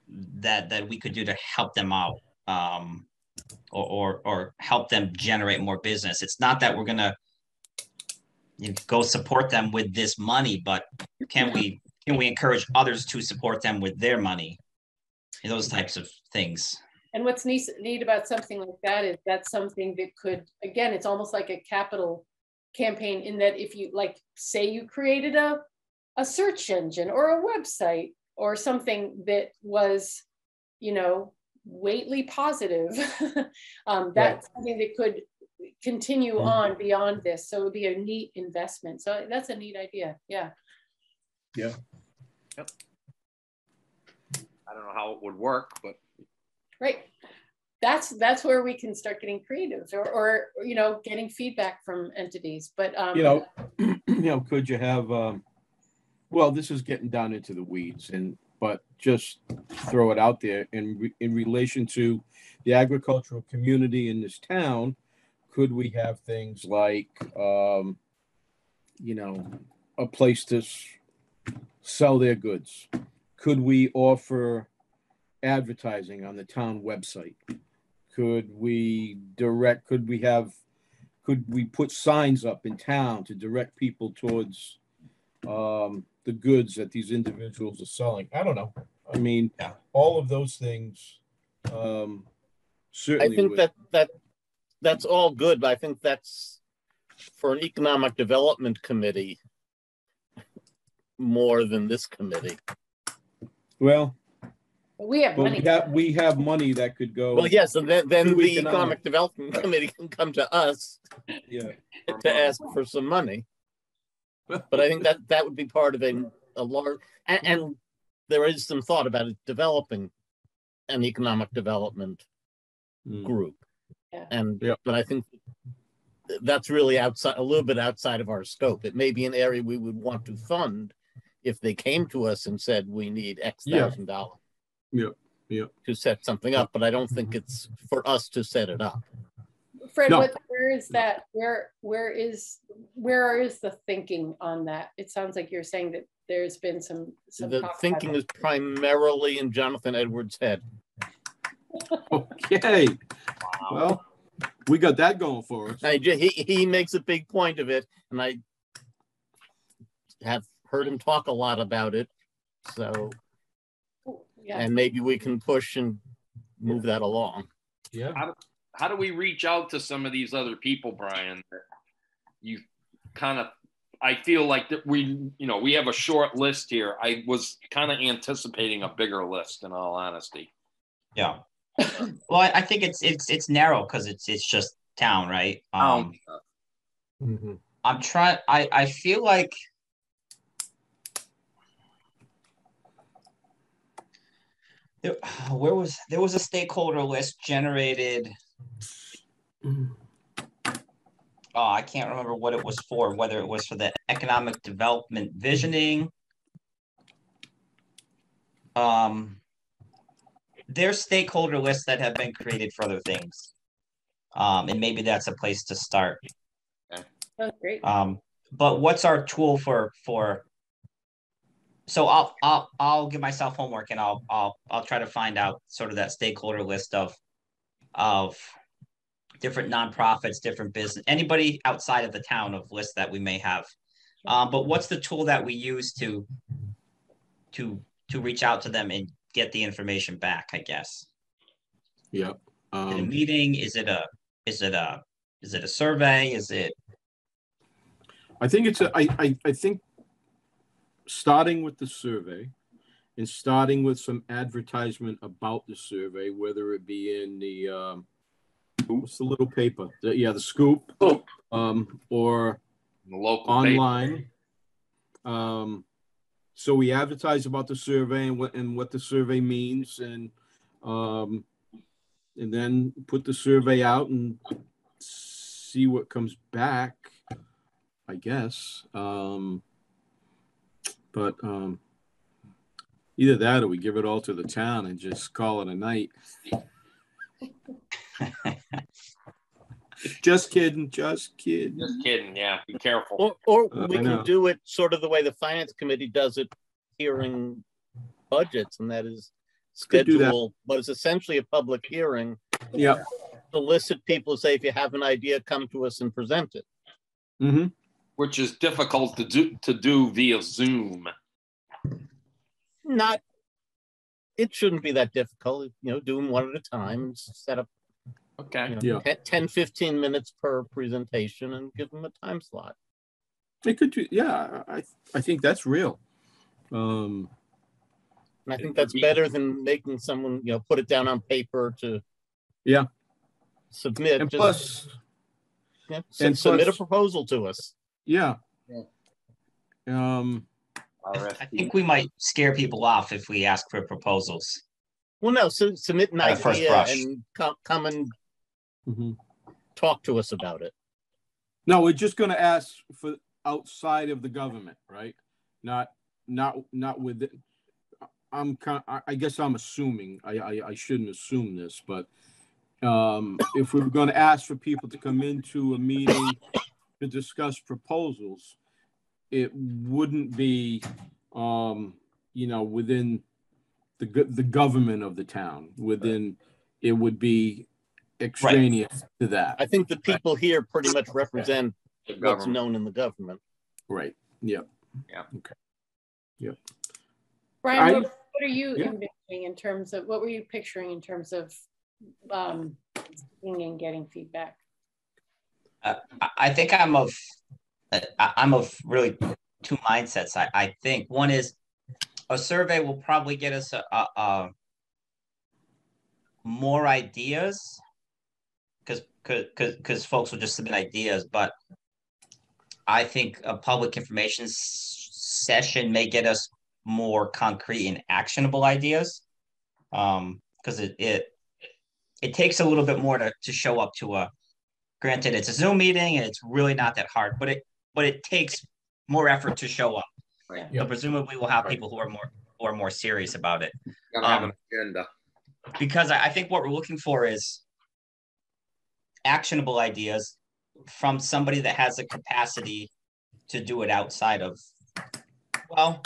that that we could do to help them out, um, or, or or help them generate more business? It's not that we're gonna you know, go support them with this money, but can we can we encourage others to support them with their money? Those types of things. And what's neat, neat about something like that is that's something that could, again, it's almost like a capital campaign in that if you like, say you created a, a search engine or a website or something that was, you know, Whately positive, um, that's right. something that could continue mm-hmm. on beyond this. So it would be a neat investment. So that's a neat idea. Yeah. Yeah. Yep. I don't know how it would work, but right. That's that's where we can start getting creative, or, or you know, getting feedback from entities. But um, you know, you know, could you have? Um, well, this is getting down into the weeds, and but just throw it out there in in relation to the agricultural community in this town. Could we have things like, um, you know, a place to sell their goods? Could we offer advertising on the town website? Could we direct, could we have, could we put signs up in town to direct people towards um, the goods that these individuals are selling? I don't know. I mean, yeah. all of those things um, certainly. I think would. that that that's all good, but I think that's for an economic development committee more than this committee. Well, we have money. We have, we have money that could go. Well, yes, and then, then the economic. economic development committee can come to us yeah. to ask for some money. But I think that that would be part of a, a large, and, and there is some thought about it developing an economic development mm. group. Yeah. And, yeah. but I think that's really outside, a little bit outside of our scope. It may be an area we would want to fund if they came to us and said we need X thousand dollars. Yeah. Yeah. To set something up, but I don't think mm-hmm. it's for us to set it up. Fred, no. what, where is that? Where where is where is the thinking on that? It sounds like you're saying that there's been some. some the thinking is primarily in Jonathan Edwards' head. okay. Wow. Well, we got that going for us. I, he he makes a big point of it, and I have heard him talk a lot about it. So, yeah. and maybe we can push and move that along. Yeah. How, how do we reach out to some of these other people, Brian? You kind of, I feel like that we, you know, we have a short list here. I was kind of anticipating a bigger list, in all honesty. Yeah. well, I, I, think it's it's it's narrow because it's it's just town, right? Um, mm-hmm. I'm trying. I I feel like there, where was there was a stakeholder list generated. Oh, I can't remember what it was for. Whether it was for the economic development visioning. Um, there's stakeholder lists that have been created for other things. Um, and maybe that's a place to start. That's great. Um, but what's our tool for for so I'll I'll I'll give myself homework and I'll I'll I'll try to find out sort of that stakeholder list of of different nonprofits, different business, anybody outside of the town of list that we may have. Um, but what's the tool that we use to to to reach out to them and get the information back? I guess. Yep. Um, a meeting? Is it a is it a is it a survey? Is it? I think it's a. I I, I think starting with the survey and starting with some advertisement about the survey, whether it be in the um, what's the little paper? The, yeah, the scoop, um, or the local online. Um, so we advertise about the survey and what and what the survey means, and um, and then put the survey out and see what comes back. I guess. Um, but um, either that or we give it all to the town and just call it a night. just kidding, just kidding. Just kidding, yeah. Be careful. Or, or uh, we can do it sort of the way the finance committee does it hearing budgets, and that is schedule but it's essentially a public hearing. Yeah. Solicit people say if you have an idea, come to us and present it. Mm-hmm which is difficult to do to do via Zoom. Not, it shouldn't be that difficult. You know, do them one at a time. Set up. Okay. You know, yeah. 10, 15 minutes per presentation, and give them a time slot. They could do. Yeah, I I think that's real. Um, and I think that's better than making someone you know put it down on paper to. Yeah. Submit. And just, plus. Yeah, and submit plus, a proposal to us. Yeah. Um, I think we might scare people off if we ask for proposals. Well, no, so submit an At idea and come, come and mm-hmm. talk to us about it. No, we're just going to ask for outside of the government, right? Not, not, not with. I'm kind. I guess I'm assuming. I, I, I shouldn't assume this, but um, if we are going to ask for people to come into a meeting to discuss proposals, it wouldn't be, um, you know, within the the government of the town. Within it would be extraneous right. to that. I think the people right. here pretty much represent what's known in the government. Right. Yep. Yeah. Okay. Yep. Brian, I, what, what, are you yeah. envisioning in terms of what were you picturing in terms of um, and getting feedback? I think I'm of I'm of really two mindsets. I, I think one is a survey will probably get us a, a, a more ideas because because because folks will just submit ideas, but I think a public information session may get us more concrete and actionable ideas um because it, it it takes a little bit more to, to show up to a Granted, it's a Zoom meeting and it's really not that hard, but it but it takes more effort to show up. Right. So presumably we'll have right. people who are more who are more serious about it. Um, agenda. Because I, I think what we're looking for is actionable ideas from somebody that has the capacity to do it outside of well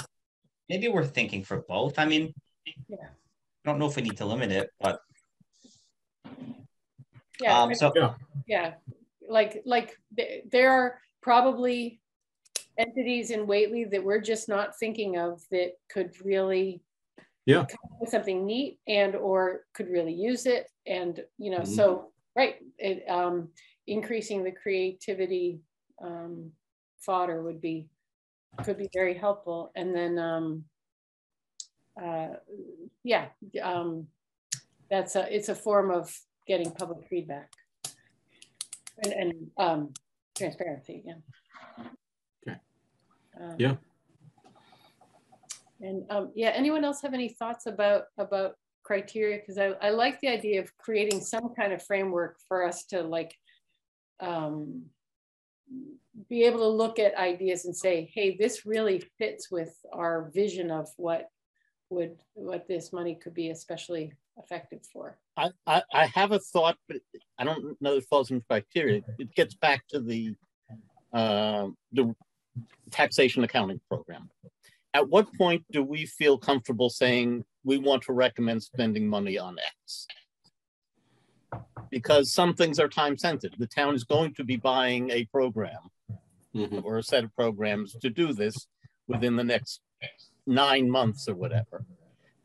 maybe we're thinking for both i mean yeah. i don't know if we need to limit it but yeah. Um, so yeah. yeah, like like there are probably entities in Whately that we're just not thinking of that could really yeah with something neat and or could really use it and you know mm-hmm. so right it, um, increasing the creativity um, fodder would be could be very helpful and then um, uh, yeah um, that's a it's a form of getting public feedback. And, and um, transparency. Yeah. Okay. Um, Yeah. And um, yeah, anyone else have any thoughts about about criteria? Because I, I like the idea of creating some kind of framework for us to like um, be able to look at ideas and say, hey, this really fits with our vision of what would what this money could be especially effective for. I, I, I have a thought, but I don't know if it falls in criteria. It gets back to the uh, the taxation accounting program. At what point do we feel comfortable saying we want to recommend spending money on X? Because some things are time sensitive. The town is going to be buying a program Mhm. or a set of programs to do this within the next nine months or whatever.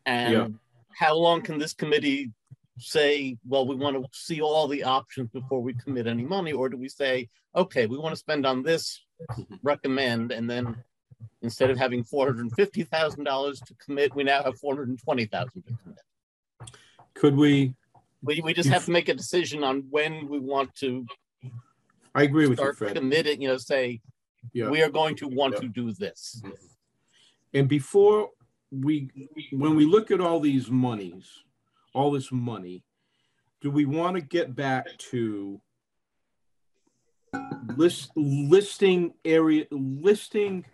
And Yeah. How long can this committee say, well, we want to see all the options before we commit any money? Or do we say, okay, we want to spend on this, recommend, and then instead of having $450,000 to commit, we now have 420,000 to commit. Could we, We, we just have to make a decision on when we want to I agree with you, start Fred. committing, you know, say, Yeah. we are going to want Yeah. to do this. And before we, when we look at all these monies, all this money, do we want to get back to list, listing area, listing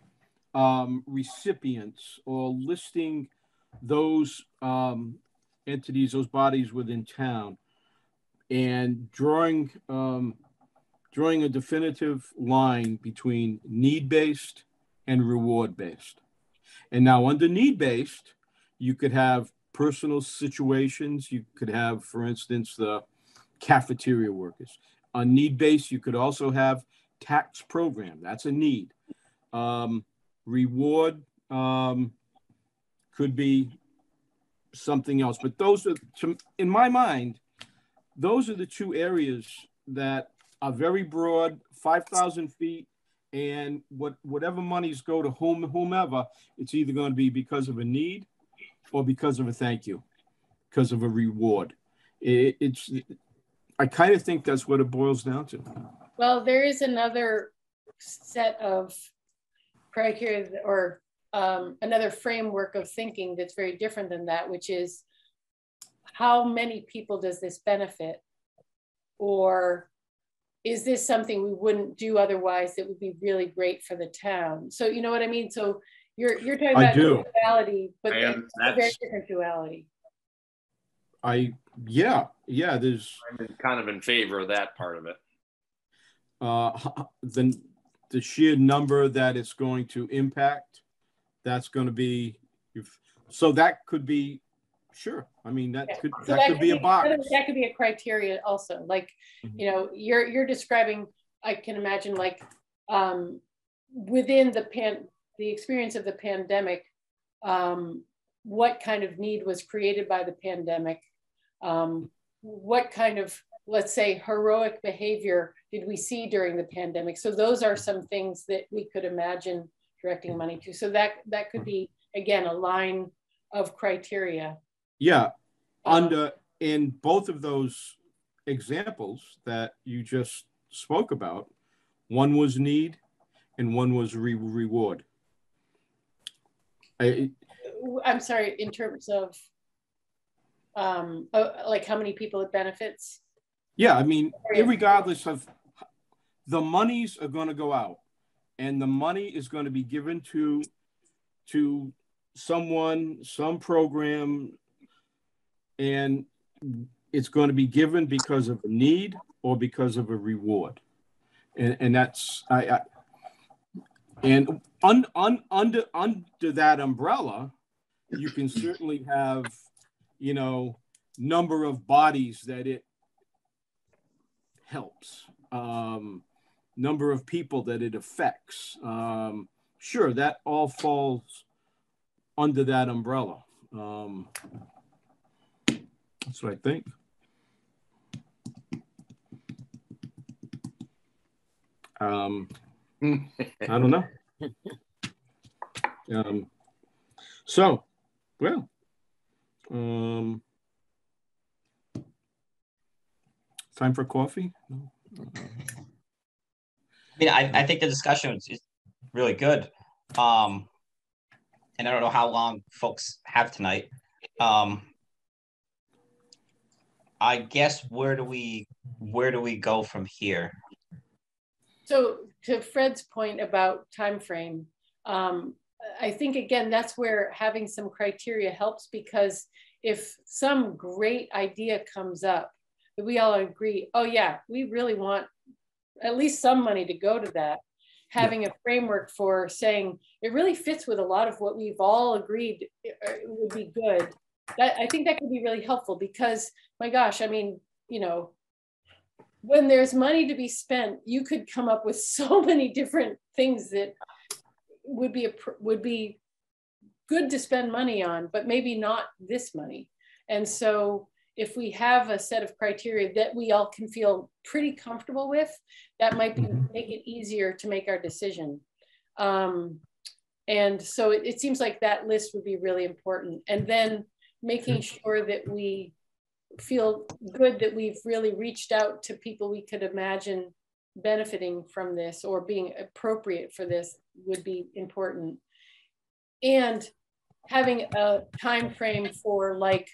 um, recipients or listing those um, entities, those bodies within town, and drawing um, drawing a definitive line between need-based and reward-based. And now under need-based, you could have personal situations. You could have, for instance, the cafeteria workers. On need-based, you could also have tax program. That's a need. Um, reward um, could be something else. But those are, to, in my mind, those are the two areas that are very broad, 5,000 feet, and what whatever monies go to whom whomever, it's either going to be because of a need or because of a thank you, because of a reward. It, it's I kind of think that's what it boils down to. Well, there is another set of criteria or um, another framework of thinking that's very different than that, which is how many people does this benefit? Or is this something we wouldn't do otherwise that would be really great for the town? So you know what I mean? So you're you're talking I about do. duality, but I it's am- a very different duality. I yeah yeah. There's I'm kind of in favor of that part of it. uh, the the sheer number that it's going to impact. That's going to be if so that could be sure. I mean that could So that could be a box. That could be a criteria also, like, Mhm. you know, you're, you're describing, I can imagine like, um, within the pan, the experience of the pandemic, um, what kind of need was created by the pandemic? Um, what kind of, let's say, heroic behavior did we see during the pandemic? So those are some things that we could imagine directing money to. So that, that could be, again, a line of criteria. Yeah, under in both of those examples that you just spoke about, one was need and one was re- reward. I, I'm sorry, in terms of um, uh, like how many people it benefits? yeah, I mean, regardless of the monies are going to go out, and the money is going to be given to to someone, some program, and it's going to be given because of a need or because of a reward, and and that's I. I and un, un, under under that umbrella, you can certainly have, you know, number of bodies that it helps, um, number of people that it affects. Um, sure, that all falls under that umbrella. Um, that's what I think. Um, I don't know. Um, so, well, um, time for coffee? No? mean, I, I think the discussion is, is really good. Um, and I don't know how long folks have tonight. Um, I guess where do we where do we go from here? So to Fred's point about time frame, um, I think again that's where having some criteria helps because if some great idea comes up that we all agree, oh yeah, we really want at least some money to go to that, having a framework for saying it really fits with a lot of what we've all agreed uh, would be good. That I think that could be really helpful because my gosh, I mean, you know, when there's money to be spent, you could come up with so many different things that would be a, would be good to spend money on, but maybe not this money. And so if we have a set of criteria that we all can feel pretty comfortable with, that might be, mm-hmm. make it easier to make our decision. Um, and so it, it, seems like that list would be really important. And then making sure that we feel good that we've really reached out to people we could imagine benefiting from this or being appropriate for this would be important. And having a time frame for like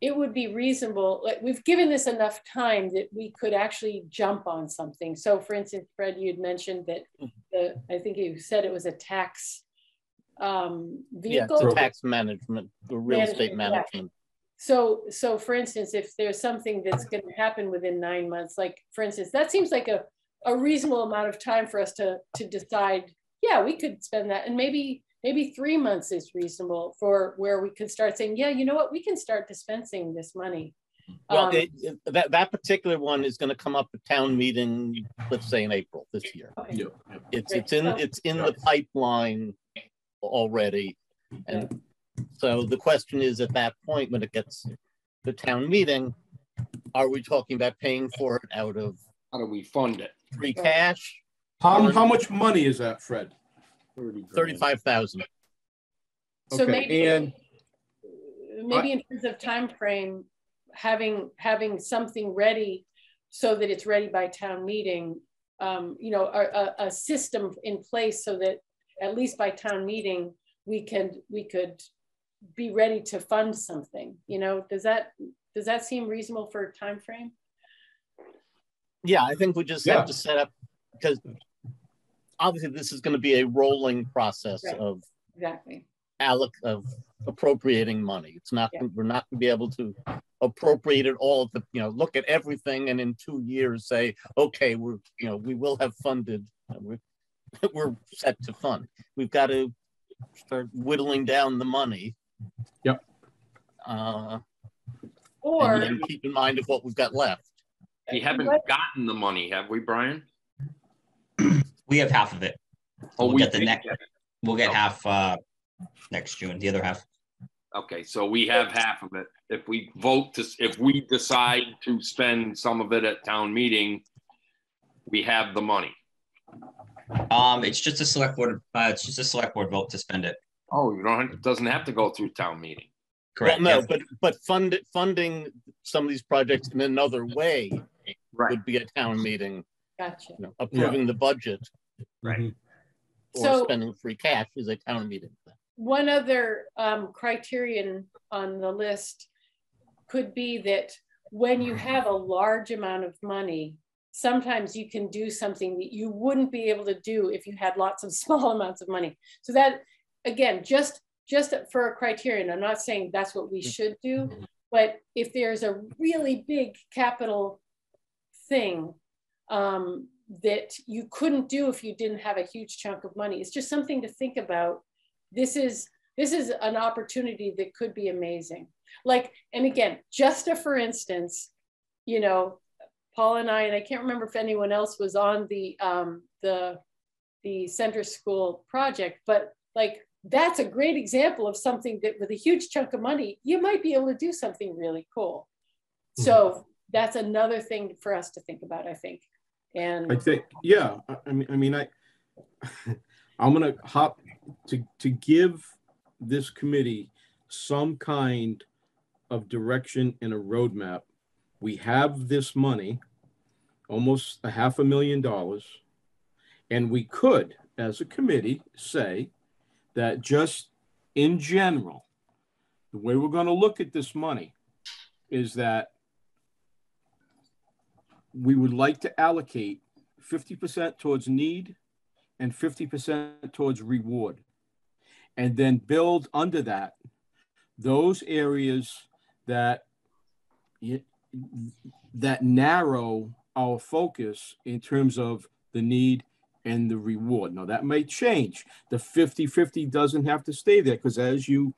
it would be reasonable like we've given this enough time that we could actually jump on something so for instance fred you had mentioned that mm-hmm. the i think you said it was a tax um vehicle yeah, tax management the real management, estate management yeah. so so for instance if there's something that's going to happen within nine months like for instance that seems like a, a reasonable amount of time for us to to decide yeah we could spend that and maybe maybe three months is reasonable for where we could start saying, yeah, you know what, we can start dispensing this money. Well, um, it, that, that particular one is going to come up at town meeting, let's say in April this year. Okay. Yeah. It's, it's in, it's in the pipeline already. And so the question is at that point, when it gets the town meeting, are we talking about paying for it out of? How do we fund it? Free cash? How, how much money is that, Fred? Thirty-five thousand. So maybe, and maybe in terms of time frame, having having something ready so that it's ready by town meeting, um, you know, a, a, system in place so that at least by town meeting we can we could be ready to fund something. You know, does that does that seem reasonable for a time frame? Yeah, I think we just yeah. have to set up because obviously this is going to be a rolling process right. of exactly alloc of appropriating money. It's not yeah. we're not going to be able to appropriate it all. The you know look at everything and in two years say okay we're you know we will have funded we're, we're set to fund. We've got to start whittling down the money. Yep. Uh, or and keep in mind of what we've got left. We haven't gotten the money, have we, Brian? We have half of it. Oh, we'll we get the next. We'll get half uh, next June. The other half. Okay, so we have half of it. If we vote to, if we decide to spend some of it at town meeting, we have the money. Um, it's just a select board. Uh, it's just a select board vote to spend it. Oh, you don't. It doesn't have to go through town meeting. Correct. Well, no, yeah. but but fund funding some of these projects in another way right. would be a town meeting Gotcha. You know, approving yeah. the budget. Right. Or so, spending free cash is a town meeting. One other um, criterion on the list could be that when you have a large amount of money, sometimes you can do something that you wouldn't be able to do if you had lots of small amounts of money. So that, again, just just for a criterion, I'm not saying that's what we should do, but if there's a really big capital thing um, that you couldn't do if you didn't have a huge chunk of money. It's just something to think about. This is this is an opportunity that could be amazing. Like, and again, just a for instance, you know, Paul and I, and I can't remember if anyone else was on the um, the the center school project, but like that's a great example of something that with a huge chunk of money, you might be able to do something really cool. So mm-hmm. that's another thing for us to think about, I think. And I think, yeah, I mean, I mean, I, I'm gonna hop to to give this committee some kind of direction and a roadmap. We have this money, almost a half a million dollars. And we could, as a committee, say that just in general, the way we're going to look at this money is that we would like to allocate 50% towards need and 50% towards reward. And then build under that those areas that that narrow our focus in terms of the need and the reward. Now that may change. The 50-50 doesn't have to stay there because as you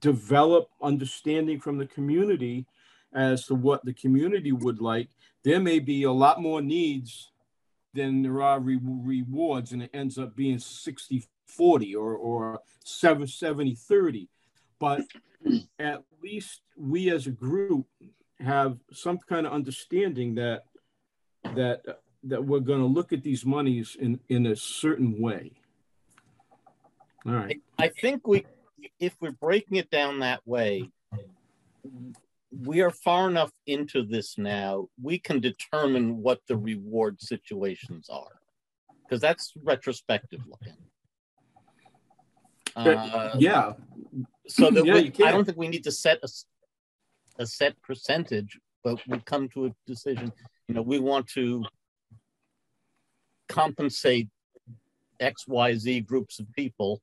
develop understanding from the community as to what the community would like, there may be a lot more needs than there are re- rewards, and it ends up being 60 40 or, or 70 30. But at least we as a group have some kind of understanding that that that we're going to look at these monies in in a certain way. All right. I think we if we're breaking it down that way, we are far enough into this now, we can determine what the reward situations are. Because that's retrospective looking. Uh, yeah. So that yeah, we, I don't think we need to set a, a set percentage, but we come to a decision. You know, we want to compensate X, Y, Z groups of people.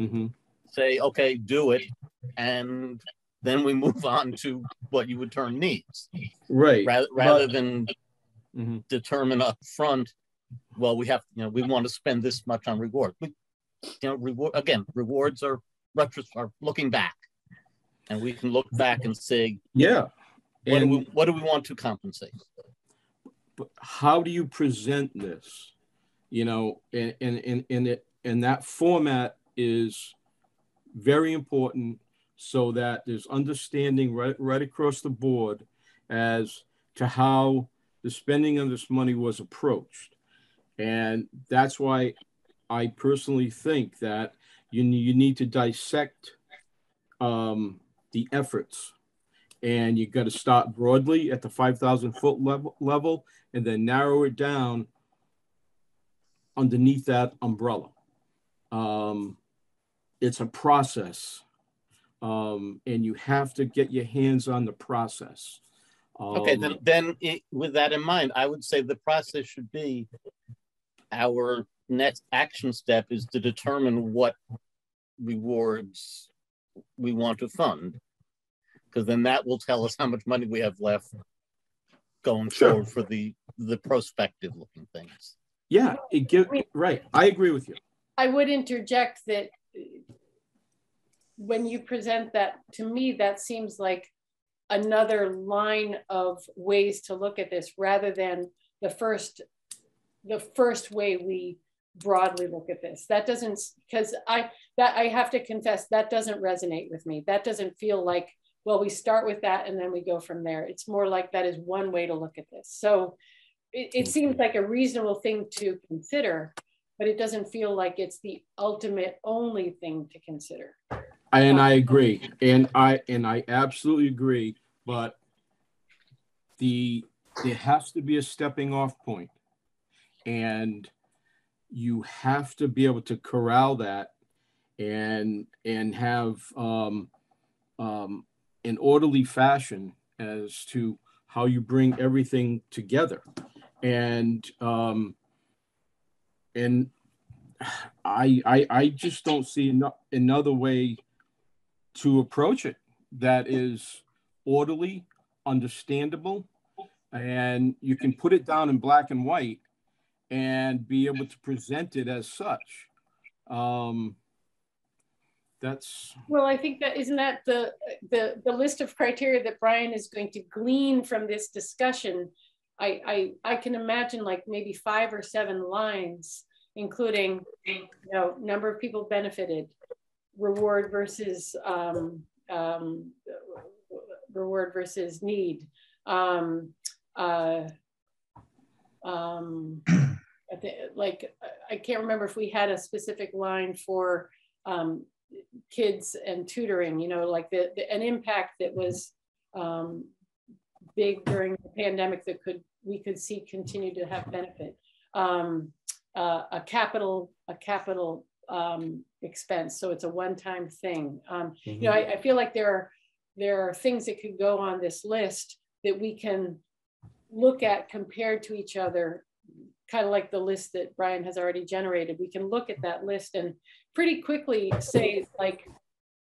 Mm-hmm. Say, okay, do it, and then we move on to what you would term needs. Right. Rather, rather but, than mm-hmm. determine up front, well, we have, you know, we want to spend this much on reward. We, you know, reward again, rewards are retro are looking back. And we can look back and say, yeah. What, and, do, we, what do we want to compensate? But how do you present this? You know, and and and, and it and that format is very important so that there's understanding right, right across the board as to how the spending of this money was approached. And that's why I personally think that you, you need to dissect um, the efforts. And you've got to start broadly at the 5,000 foot level, level and then narrow it down underneath that umbrella. Um, it's a process um, and you have to get your hands on the process. Um, okay, then, um, then it, with that in mind, I would say the process should be our next action step is to determine what rewards we want to fund, because then that will tell us how much money we have left going sure. forward for the the prospective looking things. Yeah, it give, right. I agree with you. I would interject that when you present that, to me, that seems like another line of ways to look at this rather than the first the first way we broadly look at this. That doesn't because i that i have to confess that doesn't resonate with me. That doesn't feel like well we start with that and then we go from there. It's more like that is one way to look at this. So it, it mm-hmm. seems like a reasonable thing to consider but it doesn't feel like it's the ultimate only thing to consider. And I agree, and I and I absolutely agree. But the there has to be a stepping off point, and you have to be able to corral that, and and have um, um, an orderly fashion as to how you bring everything together, and um, and I I I just don't see no, another way to approach it that is orderly, understandable, and you can put it down in black and white and be able to present it as such. Um, that's well i think that isn't that the the the list of criteria that brian is going to glean from this discussion i i i can imagine like maybe five or seven lines including you know number of people benefited reward versus um, um, reward versus need. Um, uh, um, I think, like I can't remember if we had a specific line for um, kids and tutoring. You know, like the, the an impact that was um, big during the pandemic that could we could see continue to have benefit. Um, uh, a capital a capital um, expense, so it's a one-time thing. Um, Mm-hmm. You know, I, I feel like there are there are things that could go on this list that we can look at compared to each other, kind of like the list that Brian has already generated. We can look at that list and pretty quickly say like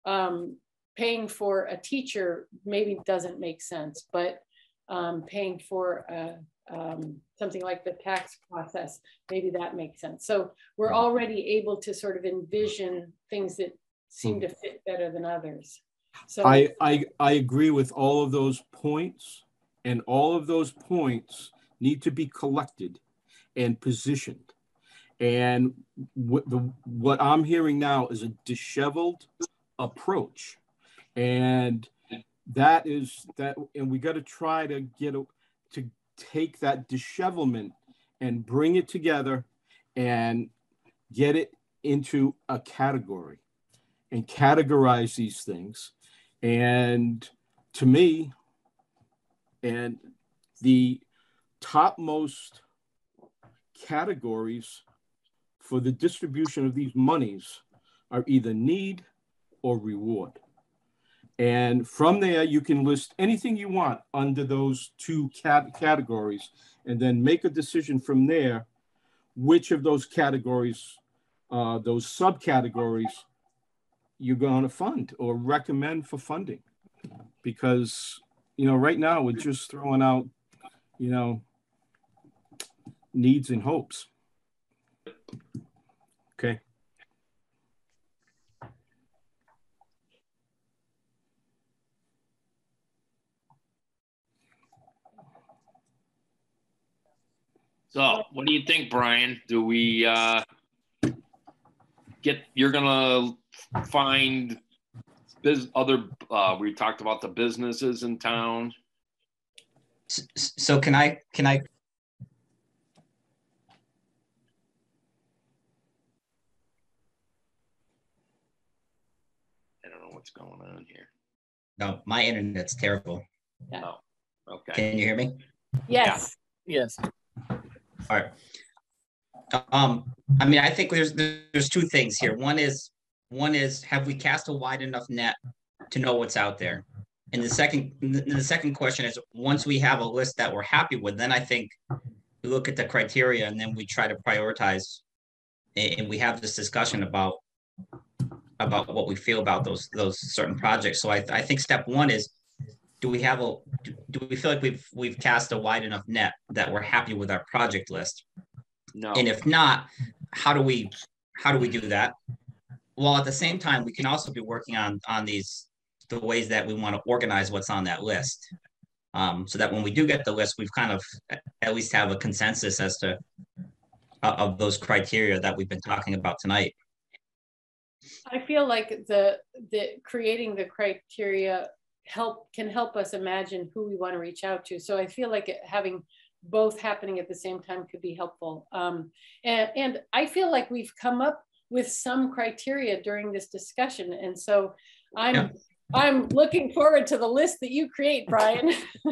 um, paying for a teacher maybe doesn't make sense, but um, paying for a, um, something like the tax process, maybe that makes sense. So we're already able to sort of envision things that seem to fit better than others. So I, I, I agree with all of those points and all of those points need to be collected and positioned. And what the, what I'm hearing now is a disheveled approach. And that is that, and we got to try to get a, to take that dishevelment and bring it together and get it into a category and categorize these things. And to me, and the topmost categories for the distribution of these monies are either need or reward. And from there, you can list anything you want under those two cat categories and then make a decision from there which of those categories, uh, those subcategories, you're going to fund or recommend for funding. Because, you know, right now we're just throwing out, you know, needs and hopes. Okay. So, what do you think, Brian? Do we uh, get? You're gonna find biz, other. Uh, we talked about the businesses in town. S- s- So can I, can I, I don't know what's going on here. no, my internet's terrible. Okay. Can you hear me? yes, Yes. All right. Um, I mean, I think there's, there's two things here. One is, one is, have we cast a wide enough net to know what's out there? And the second, the the second question is, once we have a list that we're happy with, then I think we look at the criteria and then we try to prioritize. And, we have this discussion about, about what we feel about those, those certain projects. So I, I think step one is, do we have a, do, do we feel like we've, we've cast a wide enough net that we're happy with our project list? No. And if not, how do we, how do we do that? While at the same time, we can also be working on, on these, the ways that we want to organize what's on that list. Um, so that when we do get the list, we've kind of at least have a consensus as to uh, of those criteria that we've been talking about tonight. I feel like the the creating the criteria help can help us imagine who we want to reach out to. So I feel like it, having both happening at the same time could be helpful. Um, and and I feel like we've come up with some criteria during this discussion, and so I'm Yeah. I'm looking forward to the list that you create, Brian.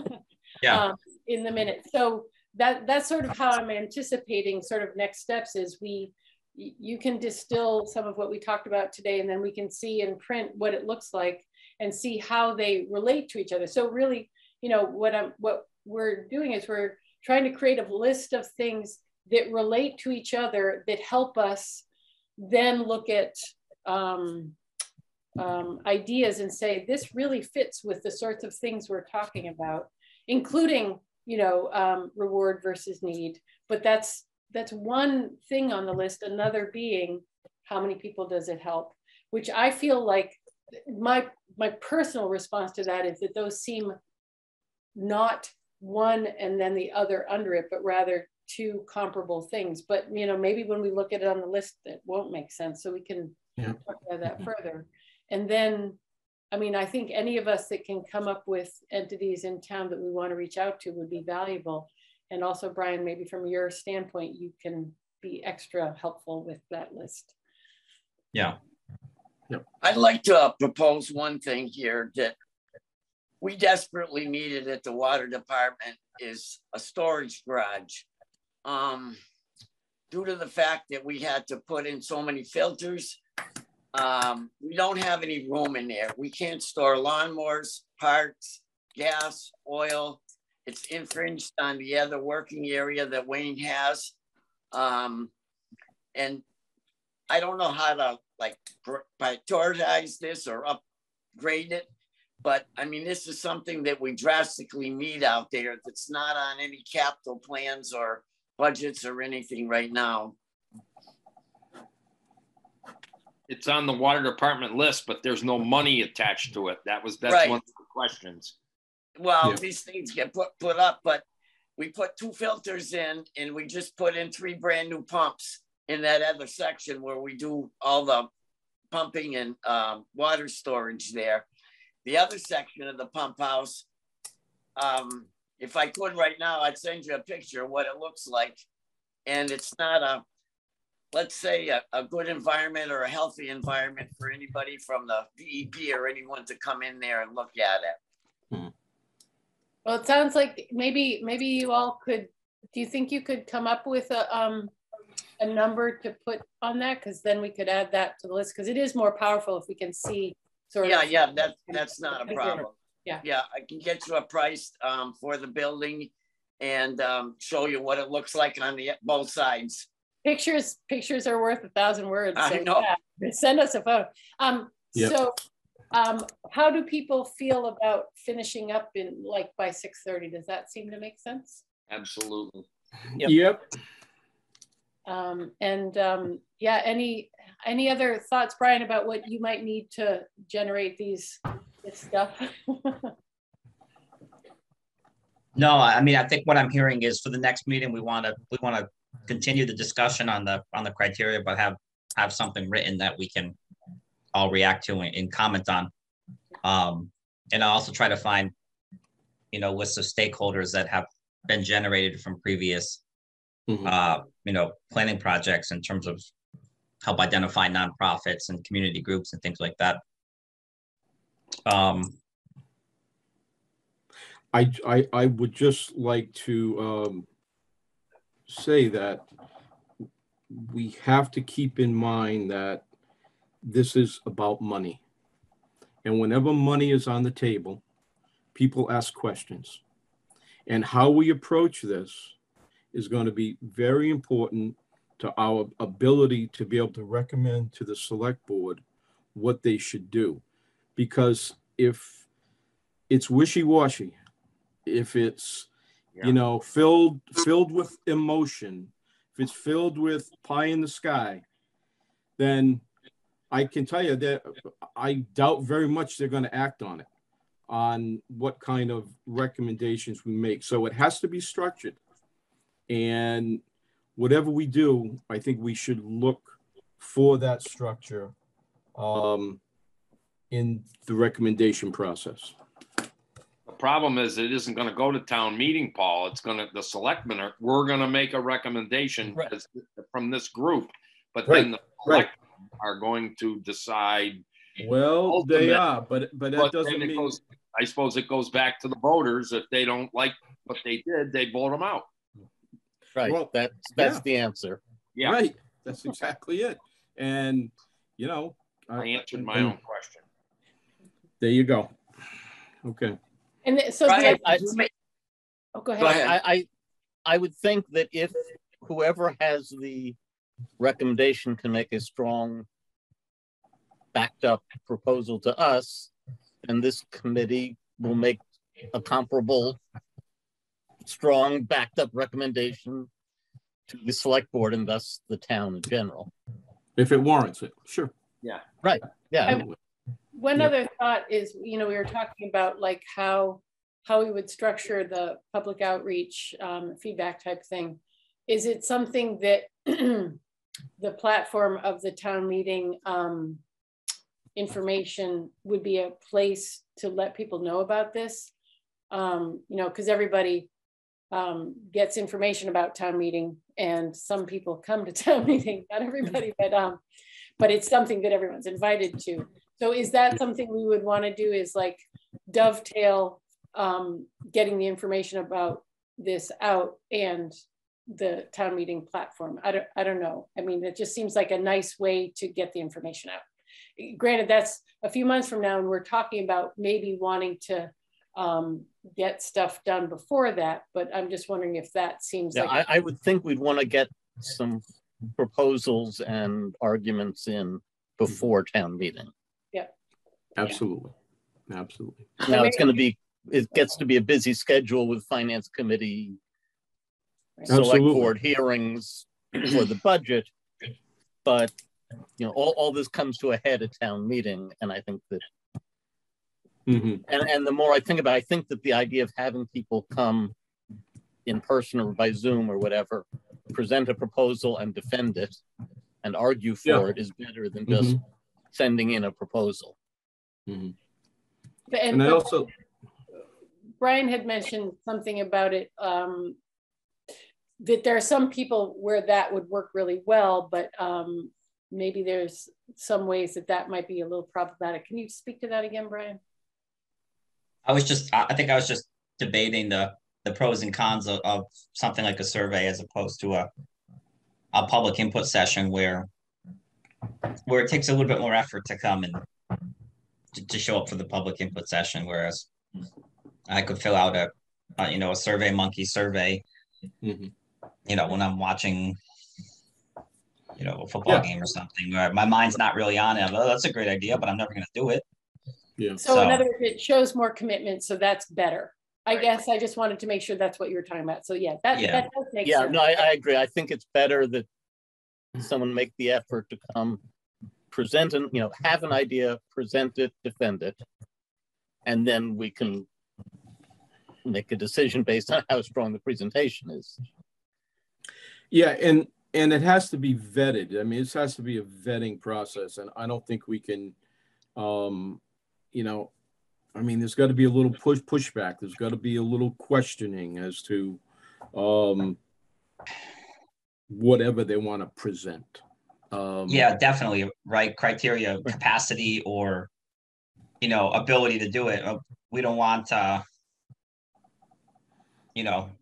Yeah. um, in the minute. So that that's sort of how I'm anticipating sort of next steps is we you can distill some of what we talked about today and then we can see in print what it looks like and see how they relate to each other. So really, you know, what I'm what we're doing is we're trying to create a list of things that relate to each other that help us then look at um, um, ideas and say this really fits with the sorts of things we're talking about, including you know um, reward versus need. But that's that's one thing on the list. Another being how many people does it help? Which I feel like my my personal response to that is that those seem not one and then the other under it, but rather two comparable things. But you know, maybe when we look at it on the list, it won't make sense. So we can Yeah. talk about that further. And then, I mean, I think any of us that can come up with entities in town that we want to reach out to would be valuable. And also, Brian, maybe from your standpoint, you can be extra helpful with that list. Yeah. I'd like to uh, propose one thing here that we desperately needed at the water department is a storage garage. Um, due to the fact that we had to put in so many filters, um, we don't have any room in there. We can't store lawnmowers, parts, gas, oil. It's infringed on the other working area that Wayne has. Um, and I don't know how to like prioritize this or upgrade it. But I mean, this is something that we drastically need out there that's not on any capital plans or budgets or anything right now. It's on the water department list, but there's no money attached to it. That was, that's Right. one of the questions. Well, Yeah. these things get put, put up, but we put two filters in and we just put in three brand new pumps in that other section where we do all the pumping and um, water storage there. The other section of the pump house, um, if I could right now, I'd send you a picture of what it looks like. And it's not a, let's say, a, a good environment or a healthy environment for anybody from the DEP or anyone to come in there and look at it. Well, it sounds like maybe, maybe you all could, do you think you could come up with a, um, a number to put on that? Cause then we could add that to the list, cause it is more powerful if we can see sort of. Yeah, yeah, that, that's not a problem. Yeah. Yeah, I can get you a price, um, for the building and, um, show you what it looks like on the, both sides. Pictures, pictures are worth a thousand words. I so know. yeah, Send us a photo. Um, Yep. so, um, how do people feel about finishing up in like by six thirty? Does that seem to make sense? Absolutely. Yep. Yep. Um, and, um, yeah, any, any other thoughts, Brian, about what you might need to generate these, this stuff? No, I mean, I think what I'm hearing is for the next meeting, we want to, we want to continue the discussion on the, on the criteria, but have, have something written that we can all react to and, and comment on. Um, and I'll also try to find, you know, lists of stakeholders that have been generated from previous, Mhm. uh, you know, planning projects in terms of help identify nonprofits and community groups and things like that. Um, I, I, I would just like to um, say that we have to keep in mind that this is about money. And whenever money is on the table, people ask questions. And how we approach this is going to be very important to our ability to be able to recommend to the select board what they should do. Because if it's wishy-washy, if it's Yeah. you know filled filled with emotion if it's filled with pie in the sky then i can tell you that i doubt very much they're going to act on it on what kind of recommendations we make so it has to be structured and whatever we do i think we should look for that structure um, in the recommendation process The problem is it isn't gonna go to town meeting, Paul. It's gonna, the selectmen are, we're gonna make a recommendation Right. as- from this group. But Right, then the selectmen are going to decide, well they are but but that but doesn't mean goes, I suppose it goes back to the voters. If they don't like what they did, they vote them out. Right. Well, that's that's yeah. the answer. Yeah, Right. That's exactly it. And, you know. I answered my and own question. There you go. Okay. And so, Brian, the- I- you may- oh, go Go ahead. ahead. I, I I would think that if whoever has the recommendation can make a strong backed up proposal to us, and this committee will make a comparable strong backed up recommendation to the select board and thus the town in general. If it warrants it, sure. Yeah. Right. I- One Yep. other thought is, you know, we were talking about like how, how we would structure the public outreach um, feedback type thing. Is it something that the platform of the town meeting um, information would be a place to let people know about this? Um, You know, because everybody um, gets information about town meeting and some people come to town meeting, not everybody, but um, but it's something that everyone's invited to. So is that something we would want to do is like dovetail um, getting the information about this out and the town meeting platform. I don't, I don't know. I mean, it just seems like a nice way to get the information out. Granted, that's a few months from now, and we're talking about maybe wanting to um, get stuff done before that. But I'm just wondering if that seems Yeah, like I, I would think we'd want to get some proposals and arguments in before town meeting. Yeah. Absolutely. Absolutely. Now it's going to be, it gets to be a busy schedule with finance committee, select Absolutely. board hearings for the budget. But, you know, all, all this comes to a head at town meeting. And I think that, hmm and, and the more I think about, it, I think that the idea of having people come in person or by Zoom or whatever, present a proposal and defend it and argue for Yeah. it is better than just sending in a proposal. hmm But- And I also, Brian had mentioned something about it, um, that there are some people where that would work really well, but um, maybe there's some ways that that might be a little problematic. Can you speak to that again, Brian? I was just, I I think I was just debating the, the pros and cons of, of something like a survey as opposed to a, a public input session where, where it takes a little bit more effort to come and to, to show up for the public input session, whereas I could fill out a, uh, you know, a survey monkey survey, Mhm. You know, when I'm watching, you know, a football Yeah. game or something, where my mind's not really on it. Oh, that's a great idea, but I'm never gonna do it. yeah. So in So- other words, it shows more commitment, so that's better. I guess I just wanted to make sure that's what you were talking about. So yeah, that, Yeah. that does make Yeah, sense. no, I, I agree. I think it's better that someone make the effort to come, present and, you know, have an idea, present it, defend it. And then we can make a decision based on how strong the presentation is. Yeah, and and it has to be vetted. I mean, this has to be a vetting process, and I don't think we can, um, you know, I mean, there's got to be a little push pushback. There's got to be a little questioning as to, um, whatever they want to present. Um, Yeah, definitely, right? Criteria, capacity or, you know, ability to do it. Uh, We don't want, uh, you know,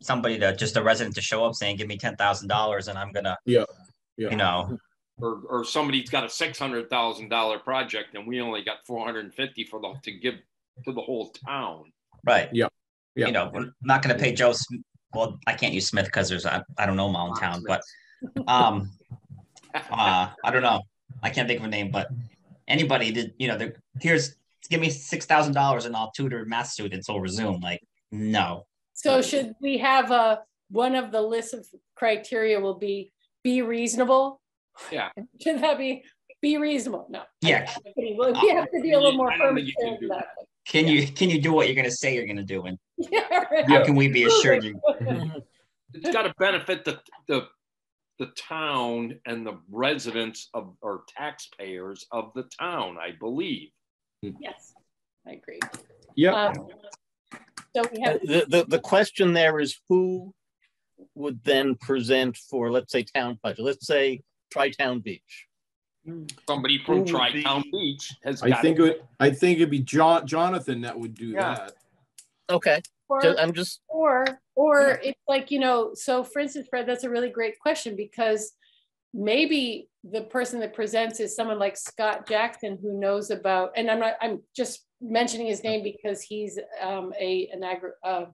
somebody to, just a resident to show up saying, give me ten thousand dollars and I'm gonna, Yeah, yeah. you know, Or, or somebody's got a six hundred thousand dollar project and we only got four hundred and fifty for the, to give to the whole town. right? Yeah, yeah. You know, we're not gonna pay Joe, Sm- well, I can't use Smith because there's, I, I don't know Mountain Town, but, um, uh, I don't know. I can't think of a name, but anybody did, you know, the, here's, give me six thousand dollars and I'll tutor math students over Zoom, like, no. So should we have a, one of the lists of criteria will be, be reasonable? Yeah. Should that be, be reasonable? No. Yeah. I'm kidding. Well, We have to be a little more I don't firm. think you can than do that. Can you, can you do what you're gonna say you're gonna do? And Yeah, right. how can we be assured you, It's got to benefit the, the, the town and the residents of, or taxpayers of the town, I believe. Yes, I agree. yeah. Um, So we have, uh, The, the, the question there is who would then present for, let's say, town budget, let's say Tri-Town Beach. Somebody from would Tri-Town be- Beach has I got. think it. I think it'd be John Jonathan that would do Yeah. that. Okay, or, ju- I'm just, or, or it's like, you know, so for instance, Fred, that's a really great question because maybe the person that presents is someone like Scott Jackson who knows about, and I'm not, I'm just mentioning his name because he's um, a, an agri, uh,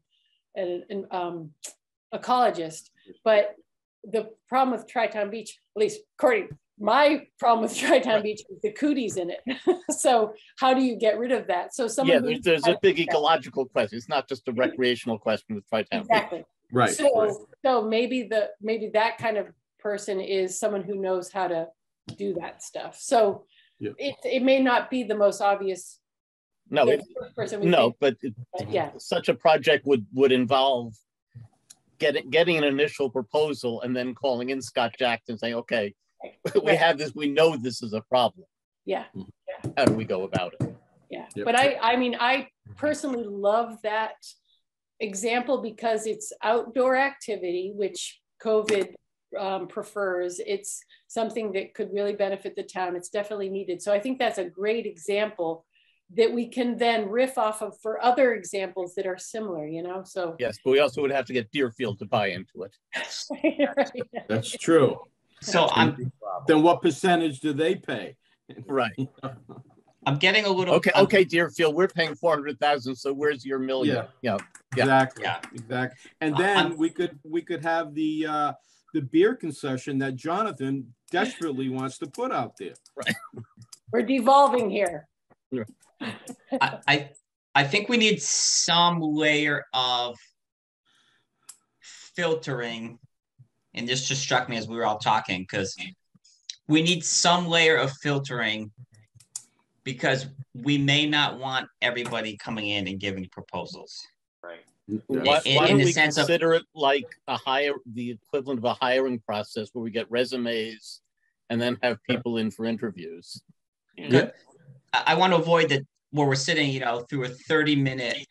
an, an um, ecologist, but the problem with Tri-Town Beach, at least according, my problem with Tri-Town Beach is the cooties in it. so how do you get rid of that? So someone. yeah, there's, there's a big ecological question. It's not just a recreational question with Tri-Town Beach. Exactly. Right. right. So, so maybe the, maybe that kind of person is someone who knows how to do that stuff. So Yeah. it, it may not be the most obvious. No, it- person we no, think, but it- but Yeah, such a project would, would involve getting, getting an initial proposal and then calling in Scott Jackson saying, okay, we have this, we know this is a problem. Mm-hmm. yeah, How do we go about it? yeah. Yep. But I, I mean, I personally love that example because it's outdoor activity, which COVID um, prefers. It's something that could really benefit the town. It's definitely needed. So I think that's a great example that we can then riff off of for other examples that are similar, you know? So Yes, but we also would have to get Deerfield to buy into it. That's true. So I'm Then what percentage do they pay? Right. I'm getting a little Okay, okay, Deerfield, we're paying four hundred thousand, so where's your million? Yeah, Yeah. Exactly. Yeah. Exactly. And Uh, then I'm- we could, we could have the, uh, the beer concession that Jonathan desperately wants to put out there. Right. We're devolving here. I, I I think we need some layer of filtering, and this just struck me as we were all talking because we need some layer of filtering because we may not want everybody coming in and giving proposals. Why, In- why in don't we sense of- consider it like a hire, the equivalent of a hiring process where we get resumes and then have people in for interviews? Yeah. I, I want to avoid that where we're sitting, you know, through a 30 minute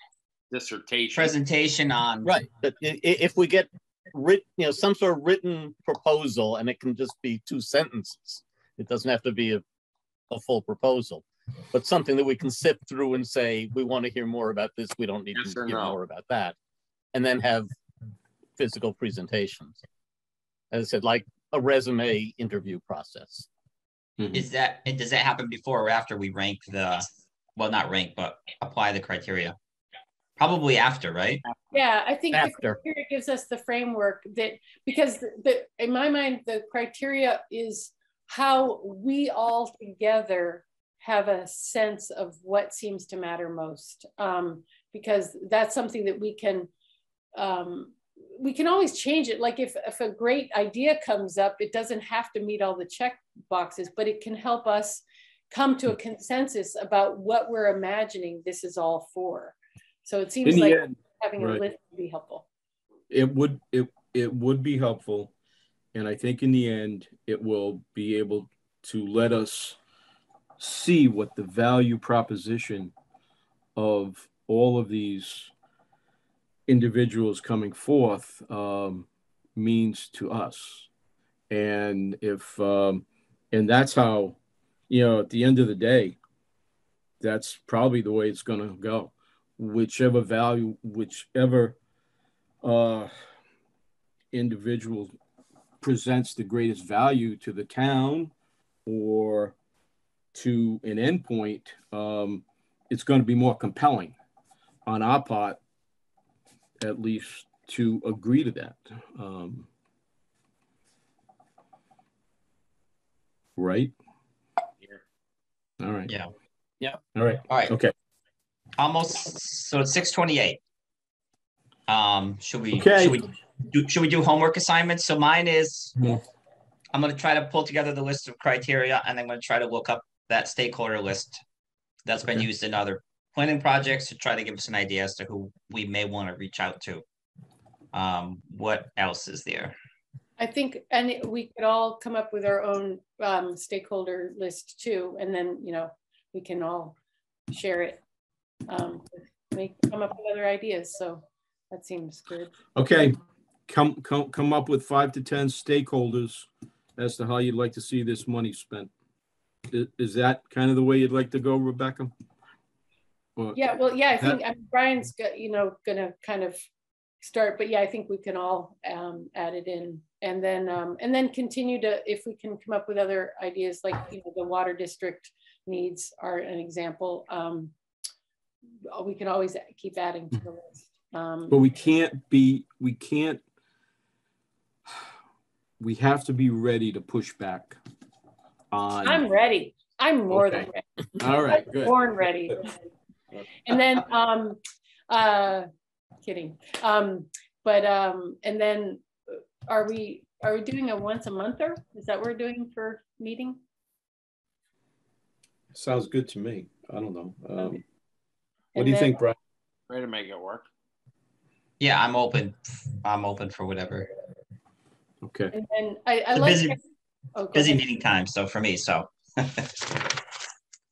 Dissertation. presentation on Right, but i- i- if we get writ, you know, some sort of written proposal and it can just be two sentences. It doesn't have to be a, a full proposal, but something that we can sift through and say, we want to hear more about this, we don't need Yes to hear no. more about that. And then have physical presentations. As I said, like a resume interview process. Mm-hmm. is that and does that happen before or after we rank the well not rank but apply the criteria probably after right Yeah, I think the criteria gives us the framework that, because the, the, in my mind, the criteria is how we all together have a sense of what seems to matter most. Um, because that's something that we can, um, we can always change it. Like if, if a great idea comes up, it doesn't have to meet all the check boxes, but it can help us come to a consensus about what we're imagining this is all for. So it seems like end, having a list would be helpful. it would, it, it would be helpful. And I think in the end, it will be able to let us see what the value proposition of all of these individuals coming forth um, means to us. And if, um, and that's how, you know, at the end of the day, that's probably the way it's going to go. Whichever value, whichever uh, individual presents the greatest value to the town or to an endpoint, um, it's going to be more compelling on our part, at least, to agree to that. Um, right? All right. Yeah. Yeah. All right. all right Okay. almost so it's 628 um should we Okay. should we do should we do homework assignments so mine is Yeah. i'm going to try to pull together the list of criteria and i'm going to try to look up that stakeholder list that's been Okay. used in other planning projects to try to give us an idea as to who we may want to reach out to um what else is there I think, and it- we could all come up with our own um, stakeholder list too, and then, you know, we can all share it. Um, Make, come up with other ideas, so that seems good. Okay. Come, come, come up with five to 10 stakeholders as to how you'd like to see this money spent. Is, that kind of the way you'd like to go, Rebecca? Or- Yeah, well, yeah, I think I mean, Brian's, got you know, gonna kind of start, but yeah, I think we can all um, add it in. And then, um, and then continue to, if we can come up with other ideas, like, you know, the water district needs are an example. um, We can always keep adding to the list. Um, But we can't be, we can't, we have to be ready to push back on, I'm ready. I'm more than ready. all right, good. Born ready. And then, um, uh, kidding. Um, but, um, and then uh, are we, are we doing a once a monther? Is that what we're doing for meeting? Sounds good to me. I don't know. Um, What And do you then- think, Brian? Way to make it work. yeah i'm open i'm open for whatever Okay, And then I, I It's a like. busy- Oh, busy ahead. meeting time so for me so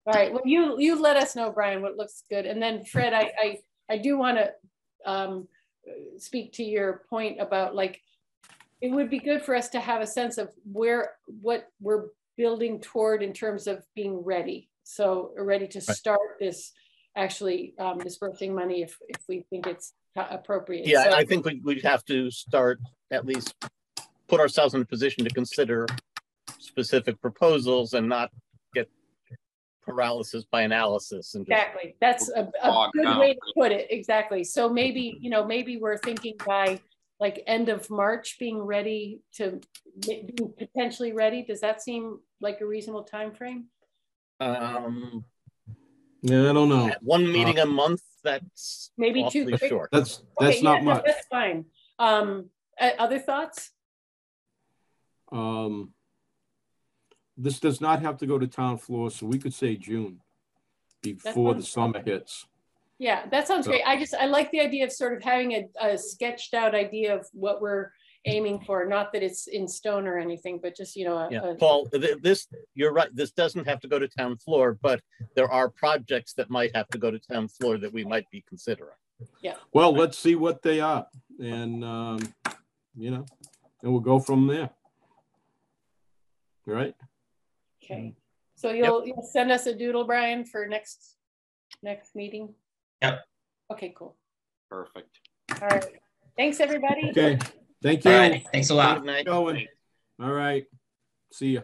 All right, well, you, you let us know, Brian, what looks good. And then Fred, I, I, I do want to um, speak to your point about like, it would be good for us to have a sense of where, what we're building toward in terms of being ready. so ready to start this, actually um, dispersing money if, if we think it's appropriate. Yeah, So- I think we, we'd have to start at least put ourselves in a position to consider specific proposals and not get paralysis by analysis and Exactly. That's a, a good down. way to put it. Exactly. So maybe, you know, maybe we're thinking by like end of March being ready to being potentially ready. Does that seem like a reasonable time frame? um, Yeah, I don't know. one meeting a month, that's Maybe two. awfully quick- short. That's, Okay, that's yeah, not no, much. That's fine. Um, uh, other thoughts? Um, this does not have to go to town floor, so we could say June before the sounds- summer hits. Yeah, that sounds So- great. I just, I like the idea of sort of having a, a sketched out idea of what we're aiming for. Not that it's in stone or anything, but just, you know, a- Yeah, a- Paul, th- this, you're right, this doesn't have to go to town floor, but there are projects that might have to go to town floor that we might be considering. Yeah. Well, let's see what they are and, um, you know, and we'll go from there. Right? Okay, mm-hmm. so you'll, you'll send us a doodle, Brian, for next, next meeting? Yep. Okay, cool. Perfect. All right. Thanks, everybody. Okay, thank All you. right. Thanks a lot. Good night. Going. All right. See ya.